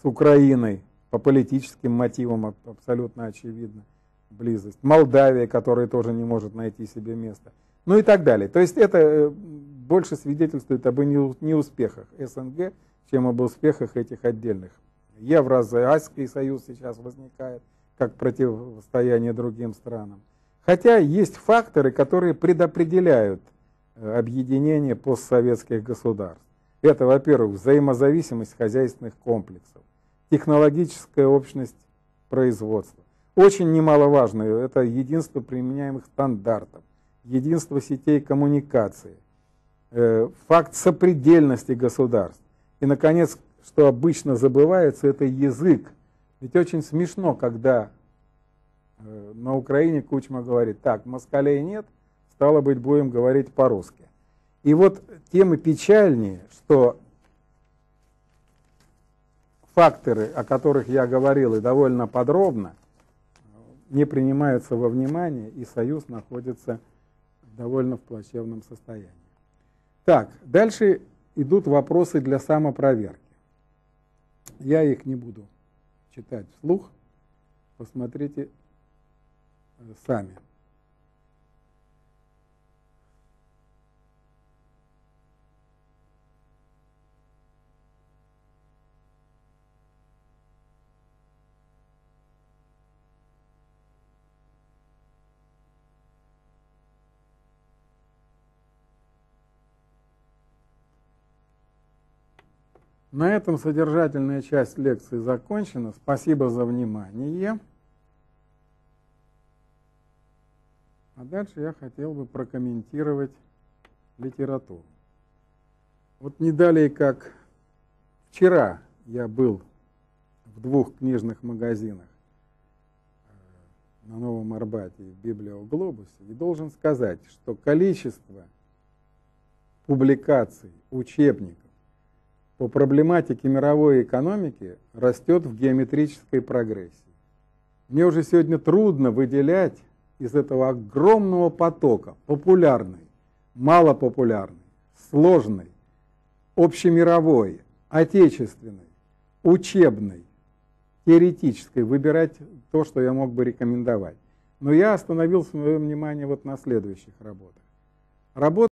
с Украиной по политическим мотивам абсолютно очевидно близость. Молдавия, которая тоже не может найти себе место. Ну и так далее. То есть это э, больше свидетельствует об неуспехах СНГ, чем об успехах этих отдельных. Евразийский союз сейчас возникает как противостояние другим странам. Хотя есть факторы, которые предопределяют э, объединение постсоветских государств. Это, во-первых, взаимозависимость хозяйственных комплексов, технологическая общность производства. Очень немаловажно – это единство применяемых стандартов, единство сетей коммуникации, э, факт сопредельности государств. И, наконец, что обычно забывается, это язык. Ведь очень смешно, когда э, на Украине Кучма говорит, так, москалей нет, стало быть, будем говорить по-русски. И вот тем и печальнее, что факторы, о которых я говорил и довольно подробно, не принимаются во внимание, и Союз находится довольно в плачевном состоянии. Так, дальше идут вопросы для самопроверки. Я их не буду читать вслух, посмотрите э, сами. На этом содержательная часть лекции закончена. Спасибо за внимание. А дальше я хотел бы прокомментировать литературу. Вот не далее, как вчера я был в двух книжных магазинах э, на Новом Арбате и в Библиоглобусе, и должен сказать, что количество публикаций, учебников, по проблематике мировой экономики растет в геометрической прогрессии. Мне уже сегодня трудно выделять из этого огромного потока популярный, малопопулярный, сложный, общемировой, отечественный, учебный, теоретической, выбирать то, что я мог бы рекомендовать. Но я остановил свое внимание вот на следующих работах. Работа